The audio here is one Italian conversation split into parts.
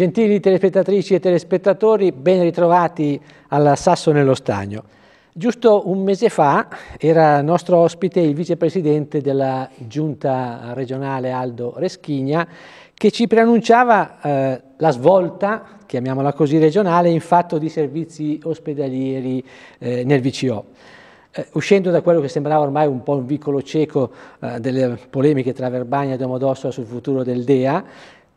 Gentili telespettatrici e telespettatori, ben ritrovati al Sasso nello Stagno. Giusto un mese fa era nostro ospite il vicepresidente della giunta regionale Aldo Reschigna che ci preannunciava eh, la svolta, chiamiamola così regionale, in fatto di servizi ospedalieri eh, nel VCO. Eh, uscendo da quello che sembrava ormai un po' un vicolo cieco eh, delle polemiche tra Verbania e Domodossola sul futuro del DEA,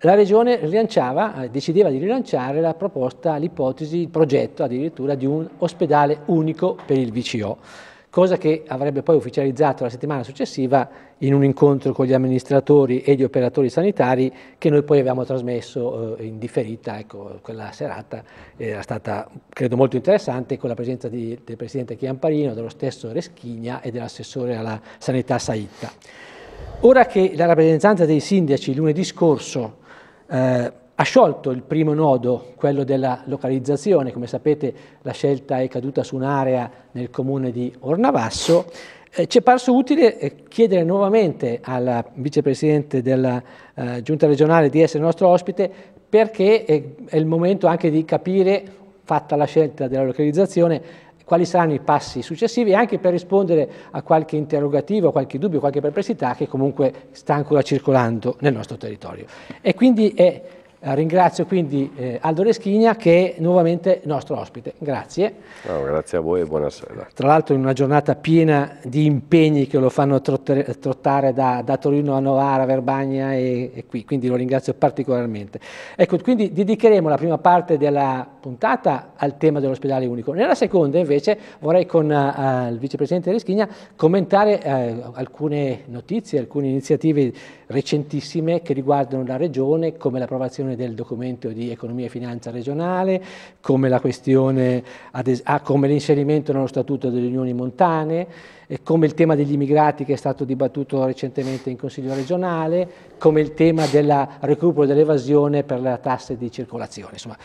la Regione rilanciava, eh, decideva di rilanciare la proposta, l'ipotesi, il progetto addirittura di un ospedale unico per il VCO, cosa che avrebbe poi ufficializzato la settimana successiva in un incontro con gli amministratori e gli operatori sanitari che noi poi abbiamo trasmesso eh, in differita, ecco, quella serata era stata credo molto interessante con la presenza di, del Presidente Chiamparino, dello stesso Reschigna e dell'assessore alla sanità Saitta. Ora che la rappresentanza dei sindaci lunedì scorso eh, ha sciolto il primo nodo, quello della localizzazione, come sapete la scelta è caduta su un'area nel comune di Ornavasso, eh, ci è parso utile eh, chiedere nuovamente al vicepresidente della eh, giunta regionale di essere nostro ospite perché è, è il momento anche di capire, fatta la scelta della localizzazione, quali saranno i passi successivi e anche per rispondere a qualche interrogativo, a qualche dubbio, a qualche perplessità che comunque sta ancora circolando nel nostro territorio. E quindi è ringrazio quindi eh, Aldo Reschigna che è nuovamente nostro ospite. Grazie. No, grazie a voi e buonasera. Tra l'altro in una giornata piena di impegni che lo fanno trottare, trottare da, da, Torino a Novara, Verbagna e, e, qui, quindi lo ringrazio particolarmente. Ecco, quindi dedicheremo la prima parte della puntata al tema dell'ospedale unico. Nella seconda invece vorrei con uh, il vicepresidente Reschigna commentare uh, alcune notizie, alcune iniziative recentissime che riguardano la Regione, come l'approvazione del documento di economia e finanza regionale, come questione, ah, come l'inserimento nello statuto delle unioni montane, come il tema degli immigrati che è stato dibattuto recentemente in Consiglio regionale, come il tema del recupero dell'evasione per le tasse di circolazione. Insomma,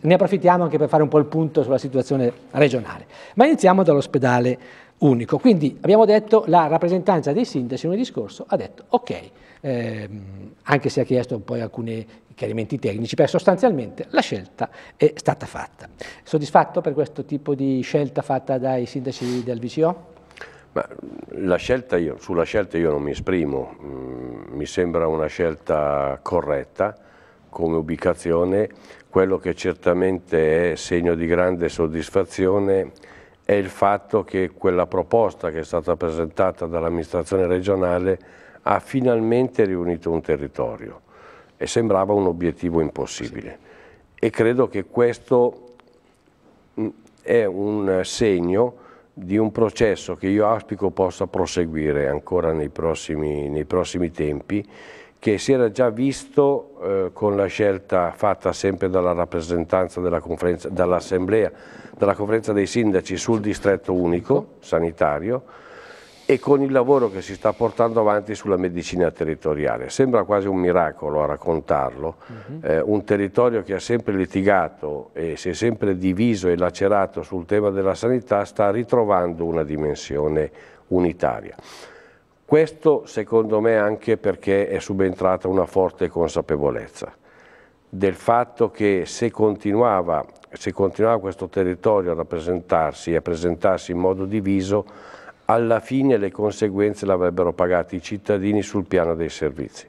ne approfittiamo anche per fare un po' il punto sulla situazione regionale. Ma iniziamo dall'ospedale unico. Quindi abbiamo detto la rappresentanza dei sindaci lunedì scorso ha detto ok, ehm, anche se ha chiesto poi alcuni chiarimenti tecnici, però sostanzialmente la scelta è stata fatta. Soddisfatto per questo tipo di scelta fatta dai sindaci del VCO? Ma scelta io, sulla scelta io non mi esprimo, mm, mi sembra una scelta corretta come ubicazione, quello che certamente è segno di grande soddisfazione è il fatto che quella proposta che è stata presentata dall'amministrazione regionale ha finalmente riunito un territorio e sembrava un obiettivo impossibile. E credo che questo mm, è un segno di un processo che io auspico possa proseguire ancora nei prossimi, nei prossimi tempi, che si era già visto eh, con la scelta fatta sempre dalla rappresentanza dall'Assemblea, dalla conferenza dei sindaci sul distretto unico sanitario, e con il lavoro che si sta portando avanti sulla medicina territoriale. Sembra quasi un miracolo a raccontarlo, uh mhm. -huh. eh, un territorio che ha sempre litigato e si è sempre diviso e lacerato sul tema della sanità sta ritrovando una dimensione unitaria. Questo secondo me anche perché è subentrata una forte consapevolezza del fatto che se continuava, se continuava questo territorio a rappresentarsi e a presentarsi in modo diviso, alla fine le conseguenze le avrebbero pagate i cittadini sul piano dei servizi,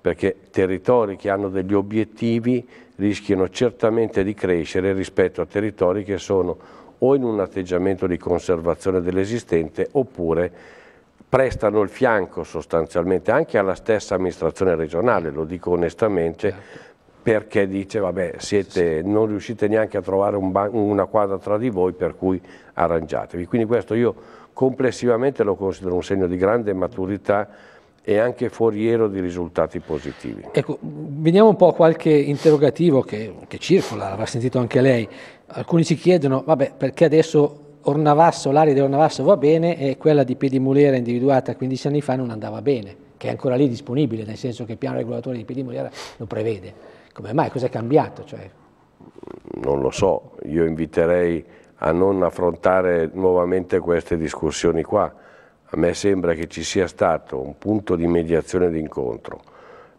perché territori che hanno degli obiettivi rischiano certamente di crescere rispetto a territori che sono o in un atteggiamento di conservazione dell'esistente oppure prestano il fianco sostanzialmente anche alla stessa amministrazione regionale, lo dico onestamente, perché dice vabbè siete, non riuscite neanche a trovare un una quadra tra di voi per cui arrangiatevi. Quindi questo io complessivamente lo considero un segno di grande maturità e anche foriero di risultati positivi. Ecco, veniamo un po' a qualche interrogativo che, che circola, l'avrà sentito anche lei. Alcuni si chiedono, vabbè, perché adesso Ornavasso, l'area di Ornavasso va bene e quella di Piedimulera individuata 15 anni fa non andava bene, che è ancora lì disponibile, nel senso che il piano regolatore di Piedimulera lo prevede. Come mai? Cos'è cambiato? Cioè... Non lo so, io inviterei a non affrontare nuovamente queste discussioni qua. A me sembra che ci sia stato un punto di mediazione d'incontro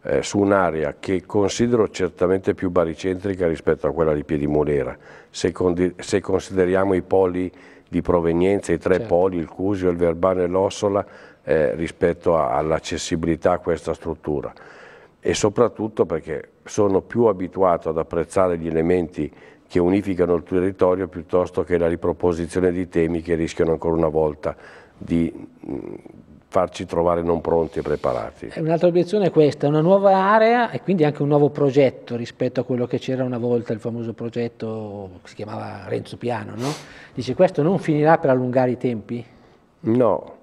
eh, su un'area che considero certamente più baricentrica rispetto a quella di Piedimolera, se, se consideriamo i poli di provenienza, i tre certo. poli, il Cusio, il Verbano e l'Ossola, eh, rispetto all'accessibilità a questa struttura e soprattutto perché sono più abituato ad apprezzare gli elementi che unificano il territorio piuttosto che la riproposizione di temi che rischiano ancora una volta di farci trovare non pronti e preparati. Un'altra obiezione è questa, una nuova area e quindi anche un nuovo progetto rispetto a quello che c'era una volta, il famoso progetto che si chiamava Renzo Piano, no? Dice questo non finirà per allungare i tempi? No,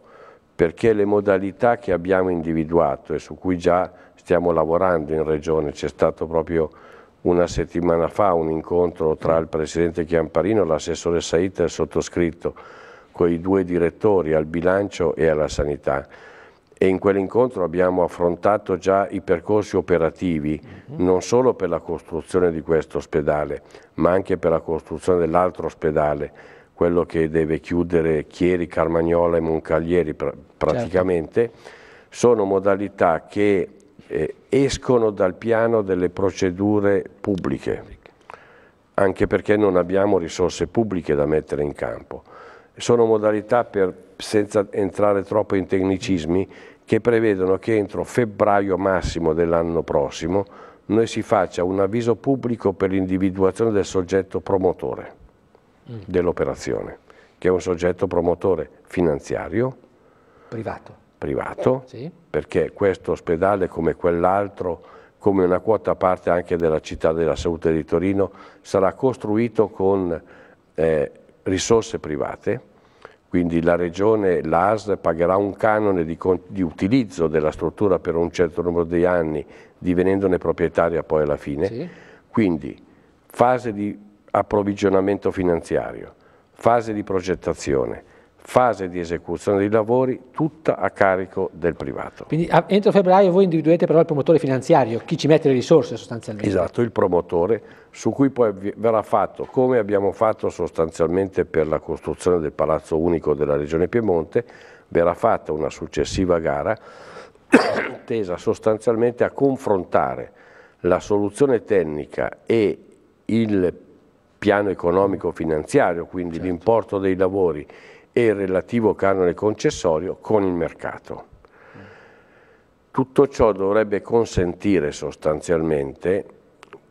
perché le modalità che abbiamo individuato e su cui già stiamo lavorando in Regione, c'è stato proprio una settimana fa un incontro tra il Presidente Chiamparino, l'assessore Saita e il sottoscritto, con i due direttori al bilancio e alla sanità e in quell'incontro abbiamo affrontato già i percorsi operativi mhm. non solo per la costruzione di questo ospedale ma anche per la costruzione dell'altro ospedale quello che deve chiudere Chieri, Carmagnola e Moncaglieri pr praticamente certo. sono modalità che eh, escono dal piano delle procedure pubbliche anche perché non abbiamo risorse pubbliche da mettere in campo sono modalità per, senza entrare troppo in tecnicismi, che prevedono che entro febbraio massimo dell'anno prossimo noi si faccia un avviso pubblico per l'individuazione del soggetto promotore mm. dell'operazione, che è un soggetto promotore finanziario. Privato. Privato, sì. perché questo ospedale come quell'altro, come una quota a parte anche della città della salute di Torino, sarà costruito con eh, risorse private, quindi la Regione, l'AS pagherà un canone di, di, utilizzo della struttura per un certo numero di anni, divenendone proprietaria poi alla fine, sì. quindi fase di approvvigionamento finanziario, fase di progettazione, fase di esecuzione dei lavori tutta a carico del privato. Quindi entro febbraio voi individuate però il promotore finanziario, chi ci mette le risorse sostanzialmente. Esatto, il promotore su cui poi verrà fatto, come abbiamo fatto sostanzialmente per la costruzione del Palazzo Unico della Regione Piemonte, verrà fatta una successiva gara tesa sostanzialmente a confrontare la soluzione tecnica e il piano economico finanziario, quindi certo. l'importo dei lavori e il relativo canone concessorio con il mercato. Tutto ciò dovrebbe consentire sostanzialmente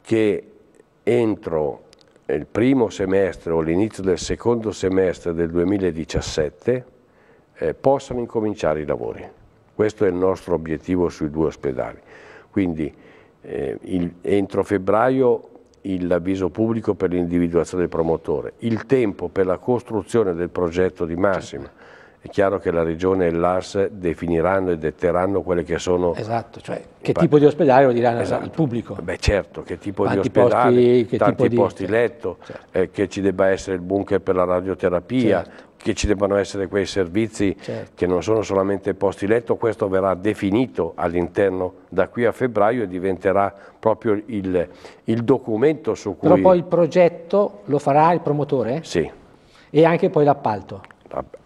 che entro il primo semestre o l'inizio del secondo semestre del 2017 eh, possano incominciare i lavori. Questo è il nostro obiettivo sui due ospedali. Quindi eh, il, entro febbraio l'avviso pubblico per l'individuazione del promotore, il tempo per la costruzione del progetto di massima. È chiaro che la Regione e l'ARS definiranno e detteranno quelle che sono... Esatto, cioè che tipo di ospedale lo diranno esatto. il pubblico. Beh certo, che tipo Quanti di ospedale, posti, tanti tipo posti di... letto, certo. eh, che ci debba essere il bunker per la radioterapia, certo che ci debbano essere quei servizi certo. che non sono solamente posti letto, questo verrà definito all'interno da qui a febbraio e diventerà proprio il, il documento su cui... Però poi il progetto lo farà il promotore? Sì. E anche poi l'appalto?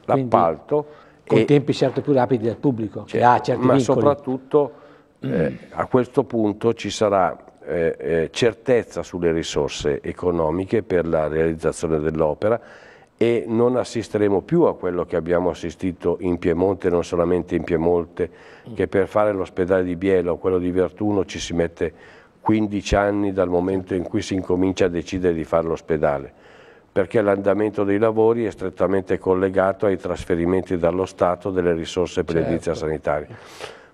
L'appalto. Con tempi certo più rapidi del pubblico, certi Ma vincoli. soprattutto eh, a questo punto ci sarà eh, eh, certezza sulle risorse economiche per la realizzazione dell'opera e non assisteremo più a quello che abbiamo assistito in Piemonte, non solamente in Piemonte, che per fare l'ospedale di Bielo o quello di Vertuno ci si mette 15 anni dal momento in cui si incomincia a decidere di fare l'ospedale, perché l'andamento dei lavori è strettamente collegato ai trasferimenti dallo Stato delle risorse per certo. l'edilizia sanitaria.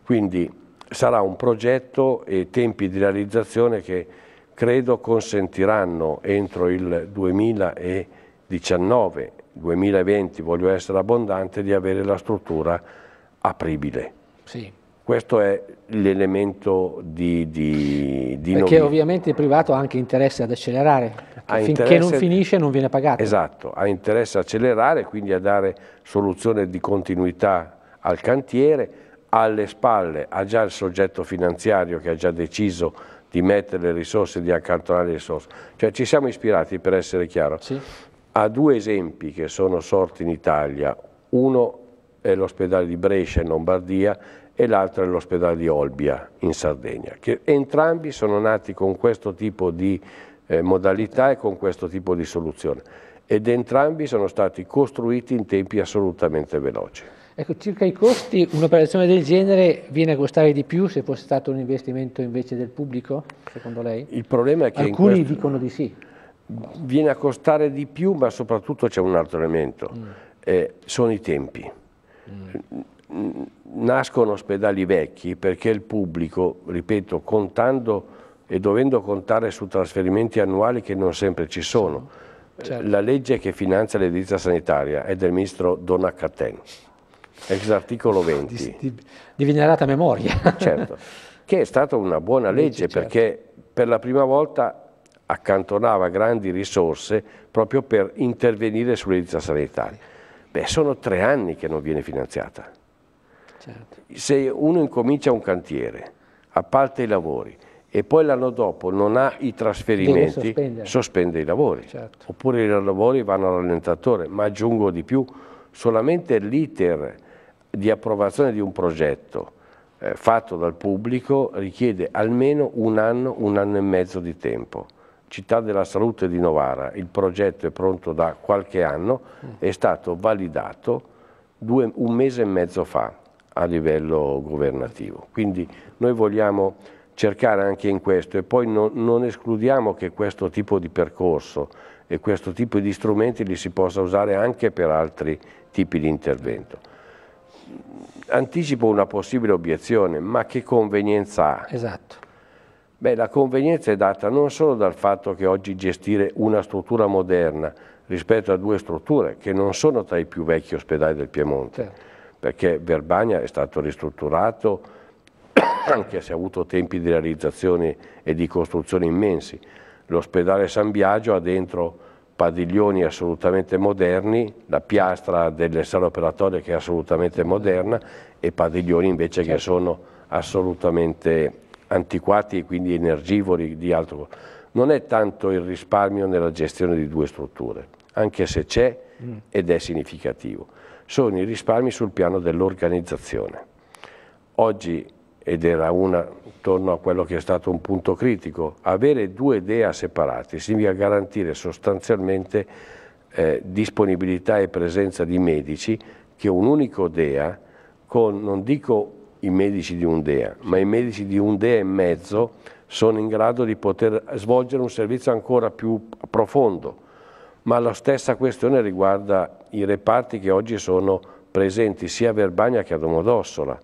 Quindi sarà un progetto e tempi di realizzazione che credo consentiranno entro il 2020 19, 2020, voglio essere abbondante, di avere la struttura apribile. Sì. Questo è l'elemento di, di, di Perché novità. ovviamente il privato ha anche interesse ad accelerare, finché non finisce non viene pagato. Esatto, ha interesse a accelerare, quindi a dare soluzione di continuità al cantiere, alle spalle ha già il soggetto finanziario che ha già deciso di mettere le risorse, di accantonare le risorse. Cioè ci siamo ispirati, per essere chiaro, sì ha due esempi che sono sorti in Italia, uno è l'ospedale di Brescia in Lombardia e l'altro è l'ospedale di Olbia in Sardegna, che entrambi sono nati con questo tipo di eh, modalità e con questo tipo di soluzione ed entrambi sono stati costruiti in tempi assolutamente veloci. Ecco, circa i costi, un'operazione del genere viene a costare di più se fosse stato un investimento invece del pubblico, secondo lei? Il problema è che Alcuni questo... dicono di sì. Viene a costare di più, ma soprattutto c'è un altro elemento, mm. eh, sono i tempi. Mm. Nascono ospedali vecchi perché il pubblico, ripeto, contando e dovendo contare su trasferimenti annuali che non sempre ci sono. Certo. La legge che finanzia l'edilizia sanitaria è del ministro Donaccaten ex articolo 20. Di, di, di venerata memoria. certo, che è stata una buona legge, legge certo. perché per la prima volta accantonava grandi risorse proprio per intervenire sull'edilizia sanitaria. Beh, sono tre anni che non viene finanziata. Certo. Se uno incomincia un cantiere, appalta i lavori e poi l'anno dopo non ha i trasferimenti, sospende i lavori. Certo. Oppure i lavori vanno al rallentatore, ma aggiungo di più, solamente l'iter di approvazione di un progetto eh, fatto dal pubblico richiede almeno un anno, un anno e mezzo di tempo. Città della Salute di Novara, il progetto è pronto da qualche anno, è stato validato due, un mese e mezzo fa a livello governativo. Quindi noi vogliamo cercare anche in questo e poi non, non escludiamo che questo tipo di percorso e questo tipo di strumenti li si possa usare anche per altri tipi di intervento anticipo una possibile obiezione, ma che convenienza ha? Esatto. Beh, la convenienza è data non solo dal fatto che oggi gestire una struttura moderna rispetto a due strutture che non sono tra i più vecchi ospedali del Piemonte, certo. perché Verbagna è stato ristrutturato anche se ha avuto tempi di realizzazione e di costruzione immensi. L'ospedale San Biagio ha dentro padiglioni assolutamente moderni, la piastra delle sale operatorie che è assolutamente moderna e padiglioni invece certo. che sono assolutamente antiquati e quindi energivori di altro. Non è tanto il risparmio nella gestione di due strutture, anche se c'è mm. ed è significativo. Sono i risparmi sul piano dell'organizzazione. Oggi ed era una, torno a quello che è stato un punto critico, avere due DEA separati significa garantire sostanzialmente eh, disponibilità e presenza di medici che un unico DEA, con non dico i medici di un DEA, ma i medici di un DEA e mezzo sono in grado di poter svolgere un servizio ancora più profondo, ma la stessa questione riguarda i reparti che oggi sono presenti sia a Verbagna che a Domodossola,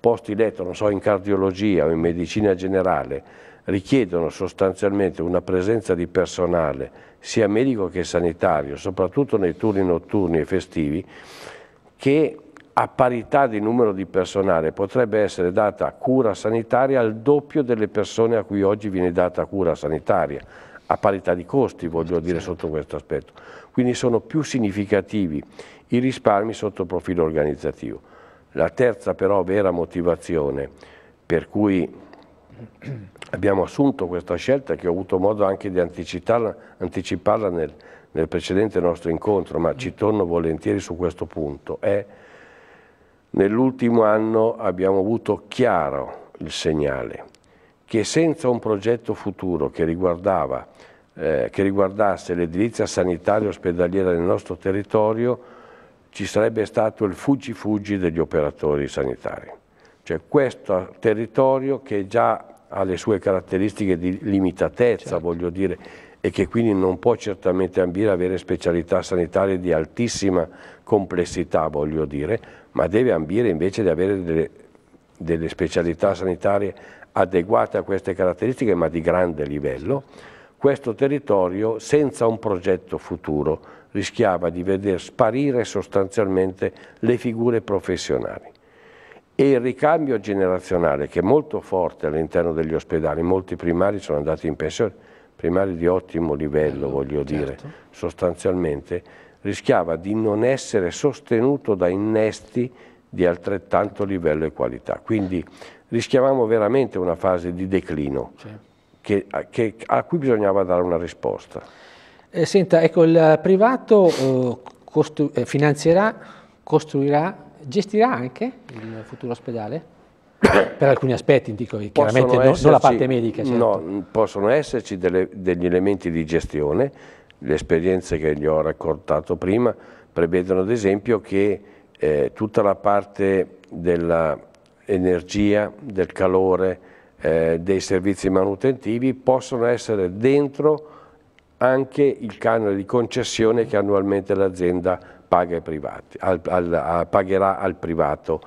posti letto, non so, in cardiologia o in medicina generale, richiedono sostanzialmente una presenza di personale, sia medico che sanitario, soprattutto nei turni notturni e festivi, che a parità di numero di personale potrebbe essere data cura sanitaria al doppio delle persone a cui oggi viene data cura sanitaria, a parità di costi voglio dire sotto questo aspetto. Quindi sono più significativi i risparmi sotto il profilo organizzativo. La terza però vera motivazione per cui abbiamo assunto questa scelta, che ho avuto modo anche di anticiparla, anticiparla nel, nel precedente nostro incontro, ma ci torno volentieri su questo punto, è nell'ultimo anno abbiamo avuto chiaro il segnale che senza un progetto futuro che, eh, che riguardasse l'edilizia sanitaria ospedaliera nel nostro territorio ci sarebbe stato il fuggi-fuggi degli operatori sanitari. Cioè questo territorio che già ha le sue caratteristiche di limitatezza, certo. voglio dire, e che quindi non può certamente ambire a avere specialità sanitarie di altissima complessità, voglio dire, ma deve ambire invece di avere delle, delle specialità sanitarie adeguate a queste caratteristiche, ma di grande livello, questo territorio senza un progetto futuro rischiava di vedere sparire sostanzialmente le figure professionali. E il ricambio generazionale, che è molto forte all'interno degli ospedali, molti primari sono andati in pensione, primari di ottimo livello, voglio certo. dire, sostanzialmente, rischiava di non essere sostenuto da innesti di altrettanto livello e qualità. Quindi rischiavamo veramente una fase di declino certo. che, che, a cui bisognava dare una risposta. Eh, senta, ecco, il privato eh, costru eh, finanzierà, costruirà, gestirà anche il futuro ospedale? per alcuni aspetti, dico, chiaramente non, esserci, non, la parte medica. Certo. No, possono esserci delle, degli elementi di gestione, le esperienze che gli ho raccontato prima prevedono ad esempio che eh, tutta la parte dell'energia, del calore, eh, dei servizi manutentivi possono essere dentro anche il canone di concessione che annualmente l'azienda paga pagherà al privato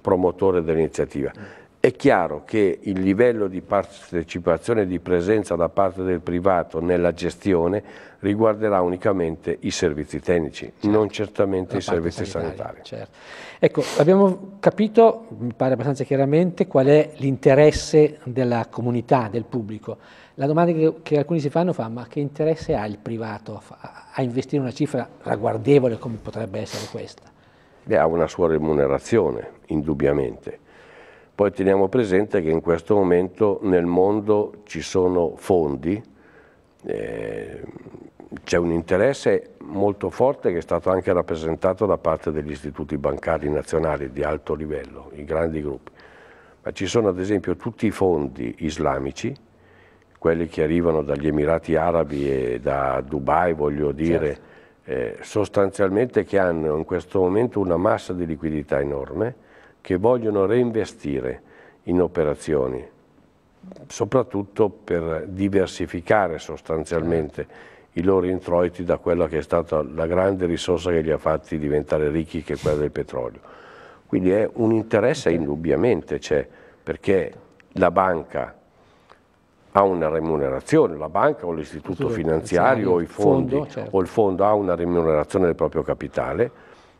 promotore dell'iniziativa. È chiaro che il livello di partecipazione e di presenza da parte del privato nella gestione riguarderà unicamente i servizi tecnici, certo. non certamente i servizi sanitari. Certo. Ecco, abbiamo capito, mi pare abbastanza chiaramente, qual è l'interesse della comunità, del pubblico. La domanda che, che, alcuni si fanno fa, ma che interesse ha il privato a, a investire una cifra ragguardevole come potrebbe essere questa? Beh, ha una sua remunerazione, indubbiamente. Poi teniamo presente che in questo momento nel mondo ci sono fondi, eh, c'è un interesse molto forte che è stato anche rappresentato da parte degli istituti bancari nazionali di alto livello, i grandi gruppi. Ma ci sono ad esempio tutti i fondi islamici, quelli che arrivano dagli Emirati Arabi e da Dubai, voglio dire, certo. eh, sostanzialmente che hanno in questo momento una massa di liquidità enorme, che vogliono reinvestire in operazioni, soprattutto per diversificare sostanzialmente i loro introiti da quella che è stata la grande risorsa che li ha fatti diventare ricchi, che è quella del petrolio. Quindi è un interesse indubbiamente c'è, perché la banca ha una remunerazione, la banca o l'istituto finanziario o i fondi fondo, certo. o il fondo ha una remunerazione del proprio capitale,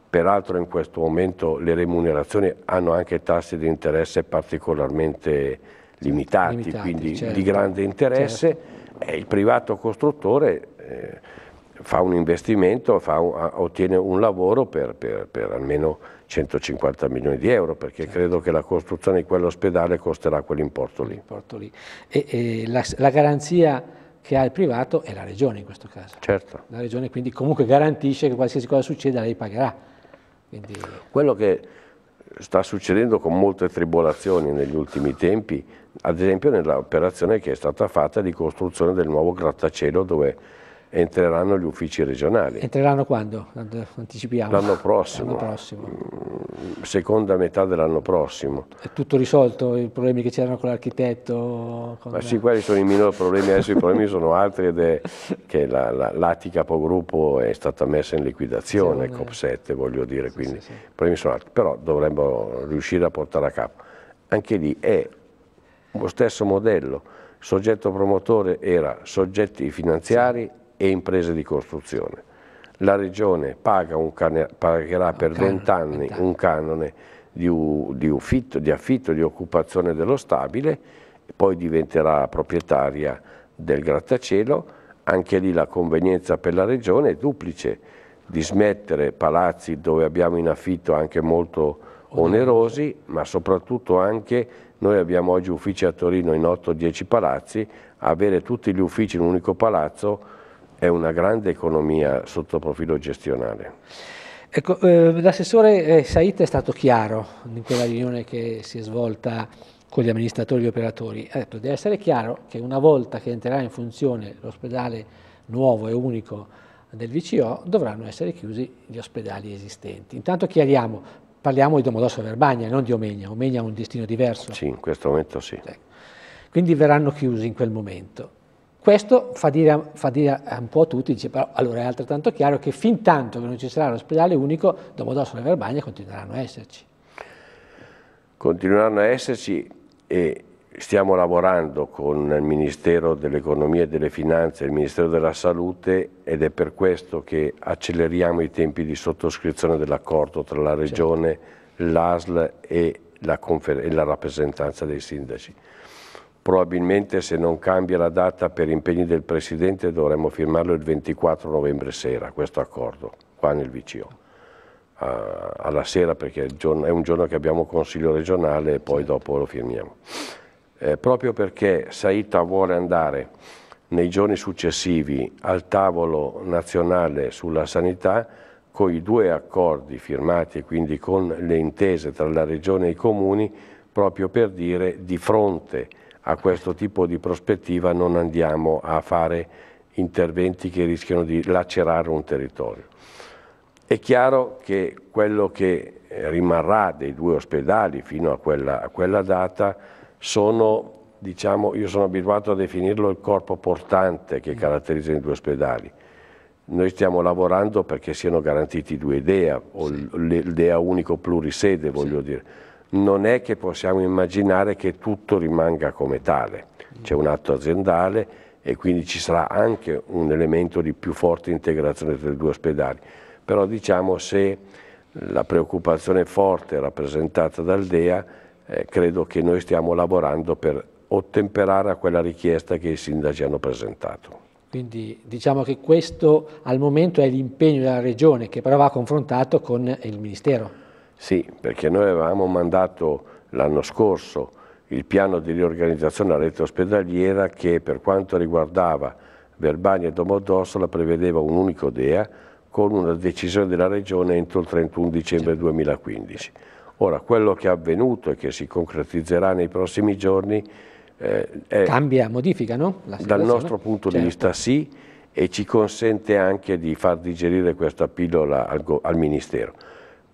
Peraltro in questo momento le remunerazioni hanno anche tassi di interesse particolarmente limitati, limitati quindi certo. di grande interesse certo. e il privato costruttore eh, fa un investimento, fa un, ottiene un lavoro per, per, per, almeno 150 milioni di euro perché certo. credo che la costruzione di quell'ospedale costerà quell'importo lì. lì. E, e la, la garanzia che ha il privato è la regione in questo caso. Certo. La regione quindi comunque garantisce che qualsiasi cosa succeda lei pagherà. Quindi... Quello che sta succedendo con molte tribolazioni negli ultimi tempi, ad esempio nell'operazione che è stata fatta di costruzione del nuovo grattacielo dove entreranno gli uffici regionali. Entreranno quando? Anticipiamo. L'anno prossimo. prossimo. Mm, seconda metà dell'anno prossimo. È tutto risolto i problemi che c'erano con l'architetto? Ma sì, quelli sono i minori problemi, adesso i problemi sono altri ed è che la, la, l'ATI capogruppo è stata messa in liquidazione, sì, COP7 voglio dire, sì, quindi sì, i problemi sono altri, però dovremmo riuscire a portare a capo. Anche lì è lo stesso modello, soggetto promotore era soggetti finanziari e imprese di costruzione. La Regione paga cane, pagherà per 20 anni un canone di, di, ufitto, di affitto, di occupazione dello stabile, poi diventerà proprietaria del grattacielo, anche lì la convenienza per la Regione è duplice, di smettere palazzi dove abbiamo in affitto anche molto onerosi, ma soprattutto anche noi abbiamo oggi uffici a Torino in 8-10 palazzi, avere tutti gli uffici in un unico palazzo è una grande economia sotto profilo gestionale. Ecco, eh, l'assessore eh, Said è stato chiaro in quella riunione che si è svolta con gli amministratori e gli operatori. Ha detto deve essere chiaro che una volta che entrerà in funzione l'ospedale nuovo e unico del VCO dovranno essere chiusi gli ospedali esistenti. Intanto chiariamo, parliamo di Domodossola Verbagna, non di Omegna. Omegna ha un destino diverso. Sì, in questo momento sì. Ecco. Quindi verranno chiusi in quel momento. Questo fa dire, fa dire, un po' a tutti, dice, però allora è altrettanto chiaro che fin tanto che non ci sarà l'ospedale unico, Domodossola e Verbagna continueranno a esserci. Continueranno a esserci e stiamo lavorando con il Ministero dell'Economia e delle Finanze e il Ministero della Salute ed è per questo che acceleriamo i tempi di sottoscrizione dell'accordo tra la certo. Regione, certo. l'ASL e la, e la rappresentanza dei sindaci probabilmente se non cambia la data per impegni del Presidente dovremmo firmarlo il 24 novembre sera, questo accordo, qua nel VCO, uh, alla sera perché è, giorno, è, un giorno che abbiamo consiglio regionale e poi dopo lo firmiamo. Eh, proprio perché Saita vuole andare nei giorni successivi al tavolo nazionale sulla sanità con i due accordi firmati e quindi con le intese tra la Regione e i comuni proprio per dire di fronte a questo tipo di prospettiva non andiamo a fare interventi che rischiano di lacerare un territorio. È chiaro che quello che rimarrà dei due ospedali fino a quella, a quella data sono, diciamo, io sono abituato a definirlo il corpo portante che caratterizza i due ospedali. Noi stiamo lavorando perché siano garantiti due DEA, o il DEA unico plurisede, voglio sì. dire. Non è che possiamo immaginare che tutto rimanga come tale. C'è un atto aziendale e quindi ci sarà anche un elemento di più forte integrazione tra i due ospedali. Però diciamo se la preoccupazione forte rappresentata dal DEA, eh, credo che noi stiamo lavorando per ottemperare a quella richiesta che i sindaci hanno presentato. Quindi diciamo che questo al momento è l'impegno della Regione che però va confrontato con il Ministero. Sì, perché noi avevamo mandato l'anno scorso il piano di riorganizzazione della rete ospedaliera che per quanto riguardava Verbania e Domodossola prevedeva un unico DEA con una decisione della Regione entro il 31 dicembre 2015. Ora, quello che è avvenuto e che si concretizzerà nei prossimi giorni eh, è, Cambia, modifica, no? Dal nostro punto certo. di vista sì, e ci consente anche di far digerire questa pillola al, al Ministero.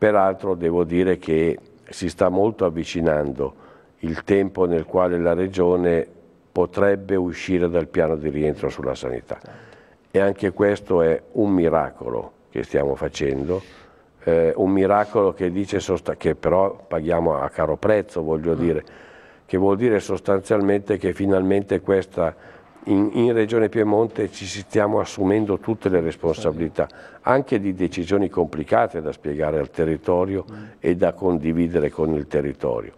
Peraltro devo dire che si sta molto avvicinando il tempo nel quale la Regione potrebbe uscire dal piano di rientro sulla sanità. E anche questo è un miracolo che stiamo facendo, eh, un miracolo che, dice che però paghiamo a caro prezzo, voglio dire, che vuol dire sostanzialmente che finalmente questa, in, in, Regione Piemonte ci stiamo assumendo tutte le responsabilità, anche di decisioni complicate da spiegare al territorio e da condividere con il territorio.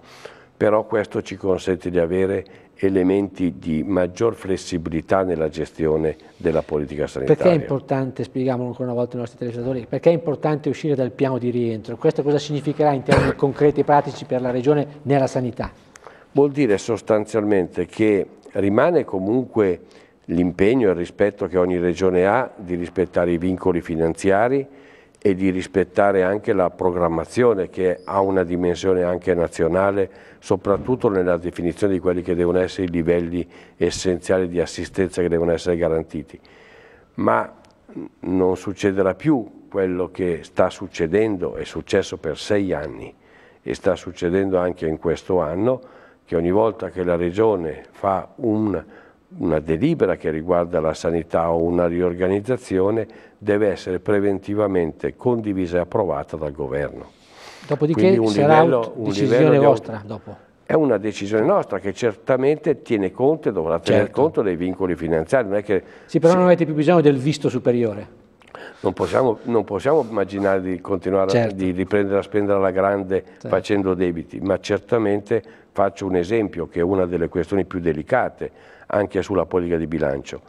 Però questo ci consente di avere elementi di maggior flessibilità nella gestione della politica sanitaria. Perché è importante, spieghiamolo ancora una volta ai nostri telespettatori, perché è importante uscire dal piano di rientro? Questo cosa significherà in termini concreti e pratici per la Regione nella sanità? Vuol dire sostanzialmente che rimane comunque l'impegno e il rispetto che ogni regione ha di rispettare i vincoli finanziari e di rispettare anche la programmazione che ha una dimensione anche nazionale, soprattutto nella definizione di quelli che devono essere i livelli essenziali di assistenza che devono essere garantiti. Ma non succederà più quello che sta succedendo, è successo per sei anni e sta succedendo anche in questo anno, che ogni volta che la Regione fa un, una delibera che riguarda la sanità o una riorganizzazione deve essere preventivamente condivisa e approvata dal Governo. Dopodiché un sarà livello, un decisione vostra dopo. È una decisione nostra che certamente tiene conto e dovrà tenere certo. conto dei vincoli finanziari. Non che sì, però si... non avete più bisogno del visto superiore. Non possiamo, non possiamo immaginare di continuare certo. a di riprendere a spendere alla grande certo. facendo debiti, ma certamente faccio un esempio che è una delle questioni più delicate anche sulla politica di bilancio.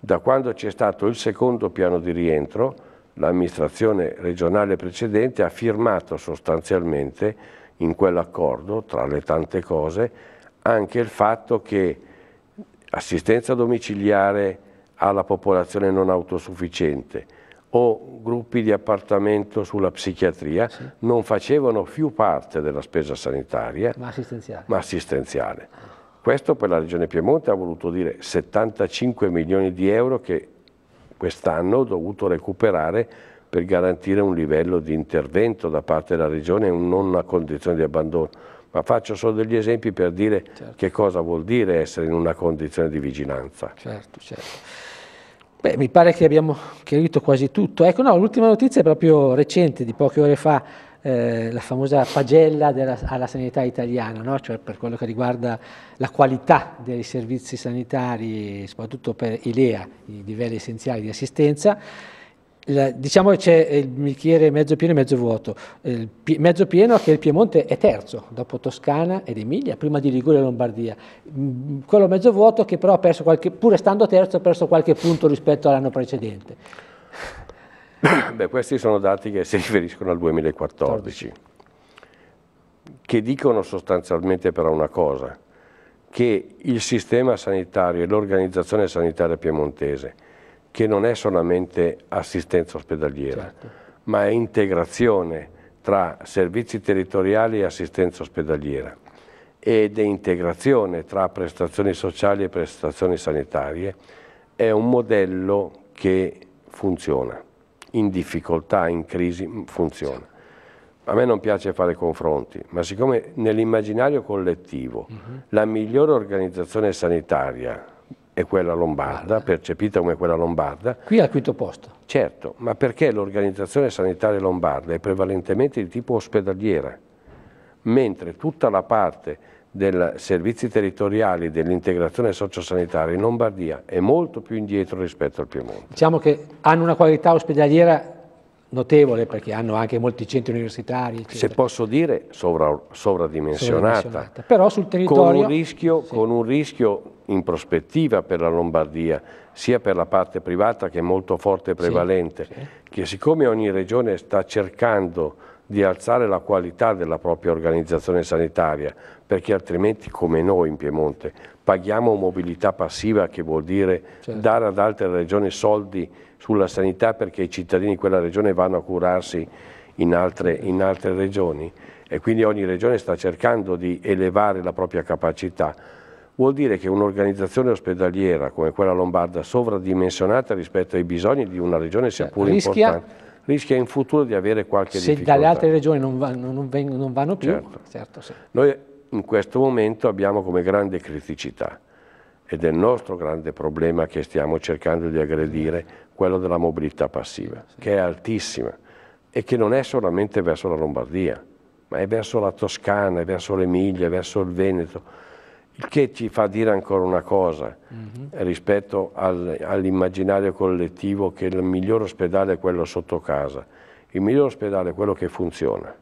Da quando c'è stato il secondo piano di rientro, l'amministrazione regionale precedente ha firmato sostanzialmente in quell'accordo, tra le tante cose, anche il fatto che assistenza domiciliare alla popolazione non autosufficiente, o gruppi di appartamento sulla psichiatria sì. non facevano più parte della spesa sanitaria, ma assistenziale. ma assistenziale. Questo per la Regione Piemonte ha voluto dire 75 milioni di euro che quest'anno ho dovuto recuperare per garantire un livello di intervento da parte della Regione e non una condizione di abbandono. Ma faccio solo degli esempi per dire certo. che cosa vuol dire essere in una condizione di vigilanza. Certo, certo. Beh, mi pare che abbiamo chiarito quasi tutto. Ecco, no, l'ultima notizia è proprio recente, di poche ore fa, eh, la famosa pagella della, alla sanità italiana, no? cioè per quello che riguarda la qualità dei servizi sanitari, soprattutto per i LEA, i livelli essenziali di assistenza la, diciamo che c'è il bicchiere mezzo pieno e mezzo vuoto. Il mezzo pieno è che il Piemonte è terzo, dopo Toscana ed Emilia, prima di Liguria e Lombardia. Mm, quello mezzo vuoto che però ha perso qualche, pur stando terzo, ha perso qualche punto rispetto all'anno precedente. Beh, questi sono dati che si riferiscono al 2014, 14. che dicono sostanzialmente però una cosa, che il sistema sanitario e l'organizzazione sanitaria piemontese che non è solamente assistenza ospedaliera, certo. ma è integrazione tra servizi territoriali e assistenza ospedaliera ed è integrazione tra prestazioni sociali e prestazioni sanitarie, è un modello che funziona, in difficoltà, in crisi, funziona. A me non piace fare confronti, ma siccome nell'immaginario collettivo uh -huh. la migliore organizzazione sanitaria è quella lombarda, percepita come quella lombarda. Qui al quinto posto. Certo, ma perché l'organizzazione sanitaria lombarda è prevalentemente di tipo ospedaliera, mentre tutta la parte dei servizi territoriali dell'integrazione sociosanitaria in Lombardia è molto più indietro rispetto al Piemonte. Diciamo che hanno una qualità ospedaliera notevole perché hanno anche molti centri universitari. Eccetera. Se posso dire sovra, sovradimensionata, sovradimensionata, però sul territorio... Con un, rischio, sì. con un rischio in prospettiva per la Lombardia, sia per la parte privata che è molto forte e prevalente, sì, sì. che siccome ogni regione sta cercando di alzare la qualità della propria organizzazione sanitaria, perché altrimenti come noi in Piemonte paghiamo mobilità passiva che vuol dire certo. dare ad altre regioni soldi sulla sanità perché i cittadini di quella regione vanno a curarsi in altre, in altre regioni e quindi ogni regione sta cercando di elevare la propria capacità vuol dire che un'organizzazione ospedaliera come quella lombarda sovradimensionata rispetto ai bisogni di una regione sia pure rischia, importante rischia in futuro di avere qualche se difficoltà. Se dalle altre regioni non, va, non, vengono, non vanno più, certo. Certo, sì. noi in questo momento abbiamo come grande criticità ed è il nostro grande problema che stiamo cercando di aggredire, quello della mobilità passiva, sì. che è altissima e che non è solamente verso la Lombardia, ma è verso la Toscana, è verso l'Emilia, è verso il Veneto, il che ci fa dire ancora una cosa mm -hmm. rispetto al, all'immaginario collettivo che il miglior ospedale è quello sotto casa. Il miglior ospedale è quello che funziona,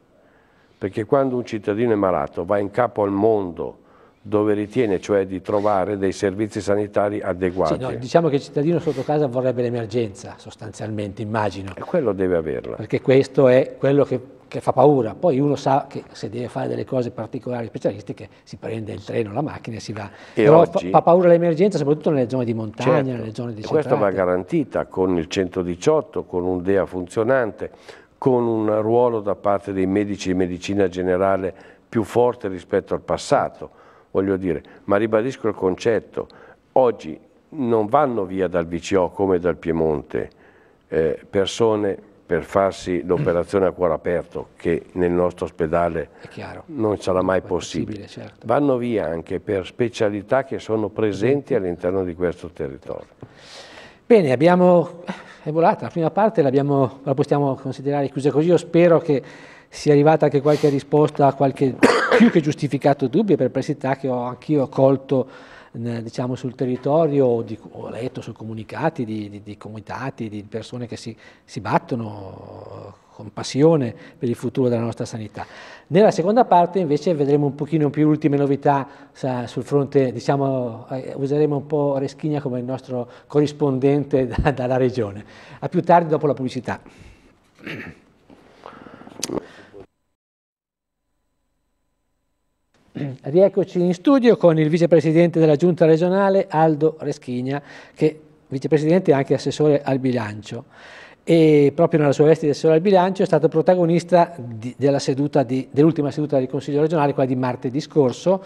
perché quando un cittadino è malato va in capo al mondo dove ritiene cioè di trovare dei servizi sanitari adeguati. Sì, no, diciamo che il cittadino sotto casa vorrebbe l'emergenza sostanzialmente, immagino. E quello deve averla. Perché questo è quello che, che, fa paura. Poi uno sa che se deve fare delle cose particolari, specialistiche, si prende il treno, la macchina e si va. E Però oggi, fa, paura l'emergenza soprattutto nelle zone di montagna, certo, nelle zone di. Questa va garantita con il 118, con un DEA funzionante, con un ruolo da parte dei medici di medicina generale più forte rispetto al passato, voglio dire, ma ribadisco il concetto, oggi non vanno via dal VCO come dal Piemonte eh, persone per farsi l'operazione a cuore aperto, che nel nostro ospedale non sarà mai possibile. possibile certo. Vanno via anche per specialità che sono presenti all'interno di questo territorio. Bene, abbiamo è volata, la prima parte la possiamo considerare chiusa così, io spero che sia arrivata anche qualche risposta a qualche più che giustificato dubbio e perplessità che ho anch'io colto diciamo, sul territorio o, di, ho letto su comunicati di, di, di comitati, di persone che si, si battono con passione per il futuro della nostra sanità. Nella seconda parte invece vedremo un pochino più ultime novità sa, sul fronte, diciamo, eh, useremo un po' Reschigna come il nostro corrispondente da, dalla regione. A più tardi dopo la pubblicità. Rieccoci in studio con il vicepresidente della giunta regionale Aldo Reschigna, che vicepresidente e anche assessore al bilancio e proprio nella sua veste di assessore al bilancio è stato protagonista dell'ultima seduta, seduta del Consiglio regionale, quella di martedì scorso,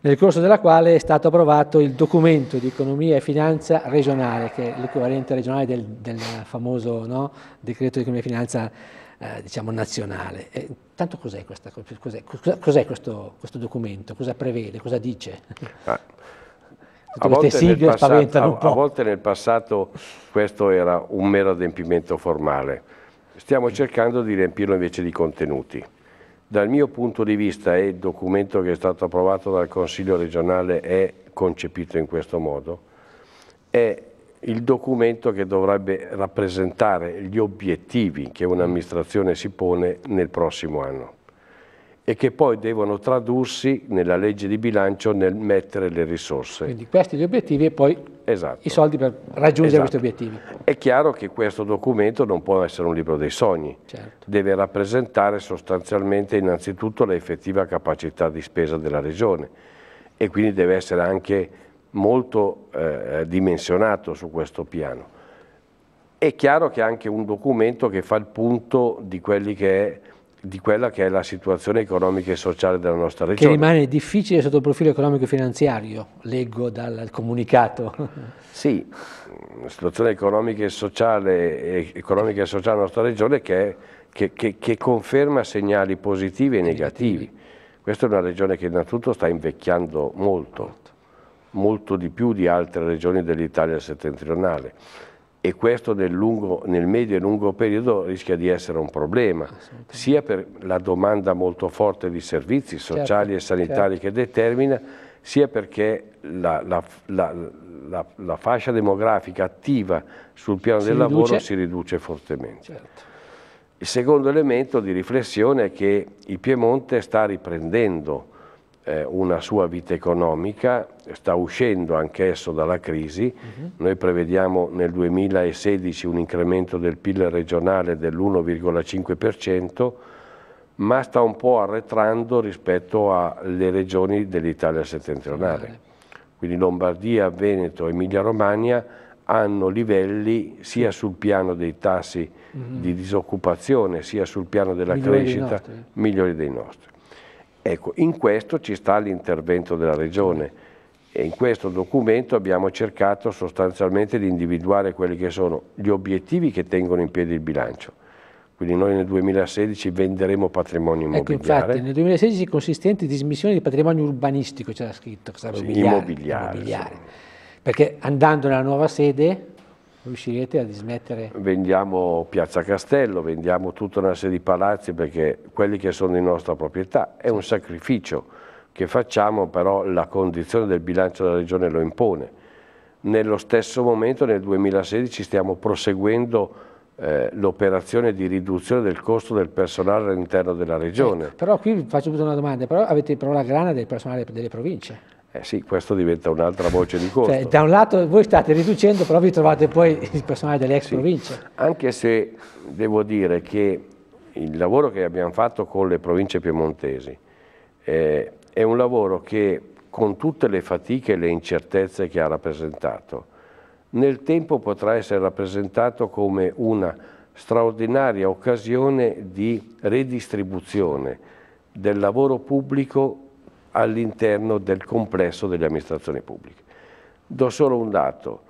nel corso della quale è stato approvato il documento di economia e finanza regionale, che è l'equivalente regionale del, del famoso no, decreto di economia e finanza eh, diciamo, nazionale. E, tanto cos'è, questa, cos'è, cos'è questo, questo, documento? Cosa prevede? Cosa dice? Ah a volte, passato, a, a volte nel passato questo era un mero adempimento formale, stiamo cercando di riempirlo invece di contenuti. Dal mio punto di vista e il documento che è stato approvato dal Consiglio regionale è concepito in questo modo, è il documento che dovrebbe rappresentare gli obiettivi che un'amministrazione si pone nel prossimo anno e che poi devono tradursi nella legge di bilancio nel mettere le risorse. Quindi questi gli obiettivi e poi esatto. i soldi per raggiungere esatto. questi obiettivi. È chiaro che questo documento non può essere un libro dei sogni, certo. deve rappresentare sostanzialmente innanzitutto l'effettiva capacità di spesa della Regione e quindi deve essere anche molto eh, dimensionato su questo piano. È chiaro che è anche un documento che fa il punto di che è di quella che è la situazione economica e sociale della nostra regione. Che rimane difficile sotto il profilo economico-finanziario, leggo dal comunicato. Sì, la situazione economica e sociale, economica e sociale della nostra regione che, che, che, che conferma segnali positivi e negativi. Questa è una regione che innanzitutto sta invecchiando molto, molto di più di altre regioni dell'Italia settentrionale e questo nel, lungo, nel, medio e lungo periodo rischia di essere un problema, sia per la domanda molto forte di servizi certo, sociali certo, e sanitari certo. che determina, sia perché la, la, la, la, fascia demografica attiva sul piano si del riduce. lavoro si riduce fortemente. Certo. Il secondo elemento di riflessione è che il Piemonte sta riprendendo una sua vita economica, sta uscendo anch'esso dalla crisi, uh mhm. -huh. noi prevediamo nel 2016 un incremento del PIL regionale dell'1,5%, ma sta un po' arretrando rispetto alle regioni dell'Italia settentrionale. Quindi Lombardia, Veneto, Emilia Romagna hanno livelli sia sul piano dei tassi mm -hmm. di disoccupazione sia sul piano della migliori crescita dei migliori dei nostri. Ecco, in questo ci sta l'intervento della Regione e in questo documento abbiamo cercato sostanzialmente di individuare quelli che sono gli obiettivi che tengono in piedi il bilancio. Quindi noi nel 2016 venderemo patrimonio immobiliare. Ecco, infatti, nel 2016 consistente di dismissione di patrimonio urbanistico c'era scritto, sì, immobiliare. immobiliare. Perché andando nella nuova sede riuscirete a dismettere? Vendiamo Piazza Castello, vendiamo tutta una serie di palazzi perché quelli che sono di nostra proprietà è un sacrificio che facciamo, però la condizione del bilancio della Regione lo impone. Nello stesso momento nel 2016 stiamo proseguendo eh, l'operazione di riduzione del costo del personale all'interno della Regione. Eh, però qui faccio una domanda, però avete però la grana del personale delle province? Eh sì, questo diventa un'altra voce di costo. Cioè, da un lato voi state riducendo, però vi trovate poi il personale delle ex sì, province. Anche se devo dire che il lavoro che abbiamo fatto con le province piemontesi eh, è un lavoro che con tutte le fatiche e le incertezze che ha rappresentato, nel tempo potrà essere rappresentato come una straordinaria occasione di redistribuzione del lavoro pubblico all'interno del complesso delle amministrazioni pubbliche. Do solo un dato,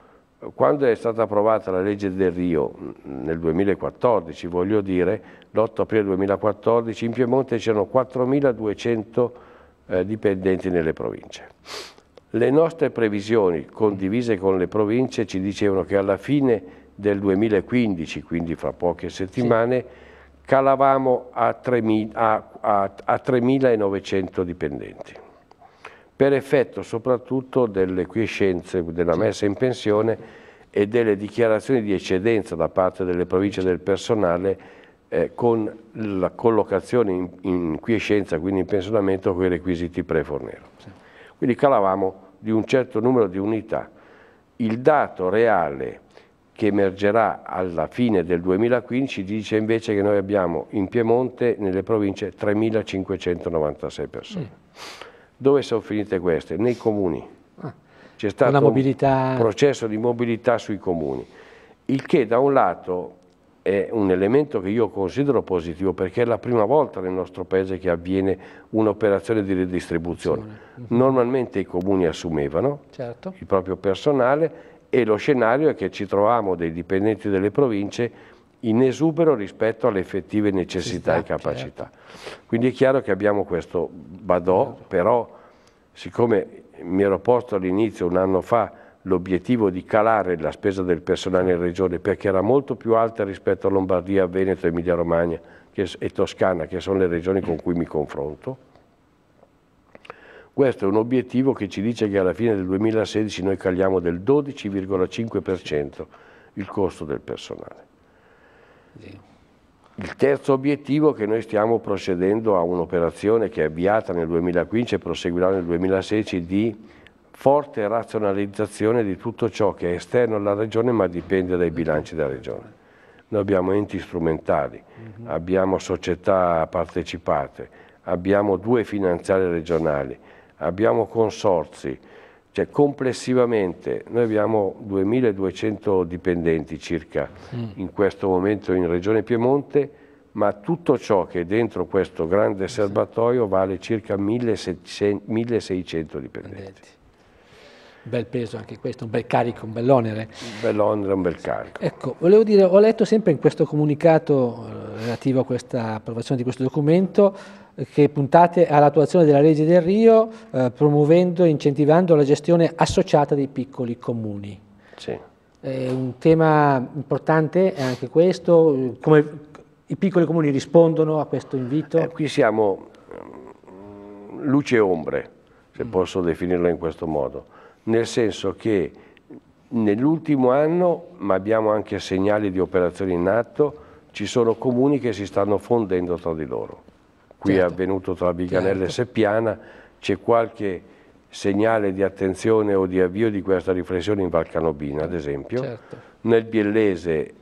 quando è stata approvata la legge del Rio nel 2014, voglio dire, l'8 aprile 2014, in Piemonte c'erano 4.200 eh, dipendenti nelle province. Le nostre previsioni condivise con le province ci dicevano che alla fine del 2015, quindi fra poche settimane, sì calavamo a 3.900 dipendenti, per effetto soprattutto delle quiescenze, della messa in pensione e delle dichiarazioni di eccedenza da parte delle province del personale eh, con la collocazione in, in, quiescenza, quindi in pensionamento, con i requisiti pre-Fornero. Quindi calavamo di un certo numero di unità. Il dato reale che emergerà alla fine del 2015 dice invece che noi abbiamo in Piemonte nelle province 3.596 persone. Mm. Dove sono finite queste? Nei comuni. Ah, C'è stato mobilità... un processo di mobilità sui comuni, il che da un lato è un elemento che io considero positivo perché è la prima volta nel nostro paese che avviene un'operazione di redistribuzione. Mm-hmm. Normalmente i comuni assumevano certo. il proprio personale e lo scenario è che ci troviamo dei dipendenti delle province in esubero rispetto alle effettive necessità sta, e capacità. Certo. Quindi è chiaro che abbiamo questo badò, certo. però siccome mi ero posto all'inizio un anno fa l'obiettivo di calare la spesa del personale in regione perché era molto più alta rispetto a Lombardia, Veneto, Emilia Romagna e Toscana, che sono le regioni con cui mi confronto, questo è un obiettivo che ci dice che alla fine del 2016 noi caliamo del 12,5% il costo del personale. Il terzo obiettivo è che noi stiamo procedendo a un'operazione che è avviata nel 2015 e proseguirà nel 2016 di forte razionalizzazione di tutto ciò che è esterno alla Regione ma dipende dai bilanci della Regione. Noi abbiamo enti strumentali, abbiamo società partecipate, abbiamo due finanziarie regionali, abbiamo consorzi, cioè complessivamente noi abbiamo 2200 dipendenti circa mm. in questo momento in Regione Piemonte, ma tutto ciò che è dentro questo grande serbatoio vale circa 1600 dipendenti. Bel peso anche questo, un bel carico, un bell'onere. Un bell'onere, un bel carico. Ecco, volevo dire, ho letto sempre in questo comunicato eh, relativo a questa approvazione di questo documento che puntate all'attuazione della legge del Rio eh, promuovendo e incentivando la gestione associata dei piccoli comuni. Sì. È un tema importante è anche questo, come i piccoli comuni rispondono a questo invito? Eh, qui siamo mm, luce e ombre, se mm. posso definirlo in questo modo, nel senso che nell'ultimo anno, ma abbiamo anche segnali di operazioni in atto, ci sono comuni che si stanno fondendo tra di loro. Qui certo. è avvenuto tra Viganella certo. e Seppiana, c'è qualche segnale di attenzione o di avvio di questa riflessione in Valcanobina, ad esempio. Certo. Nel Biellese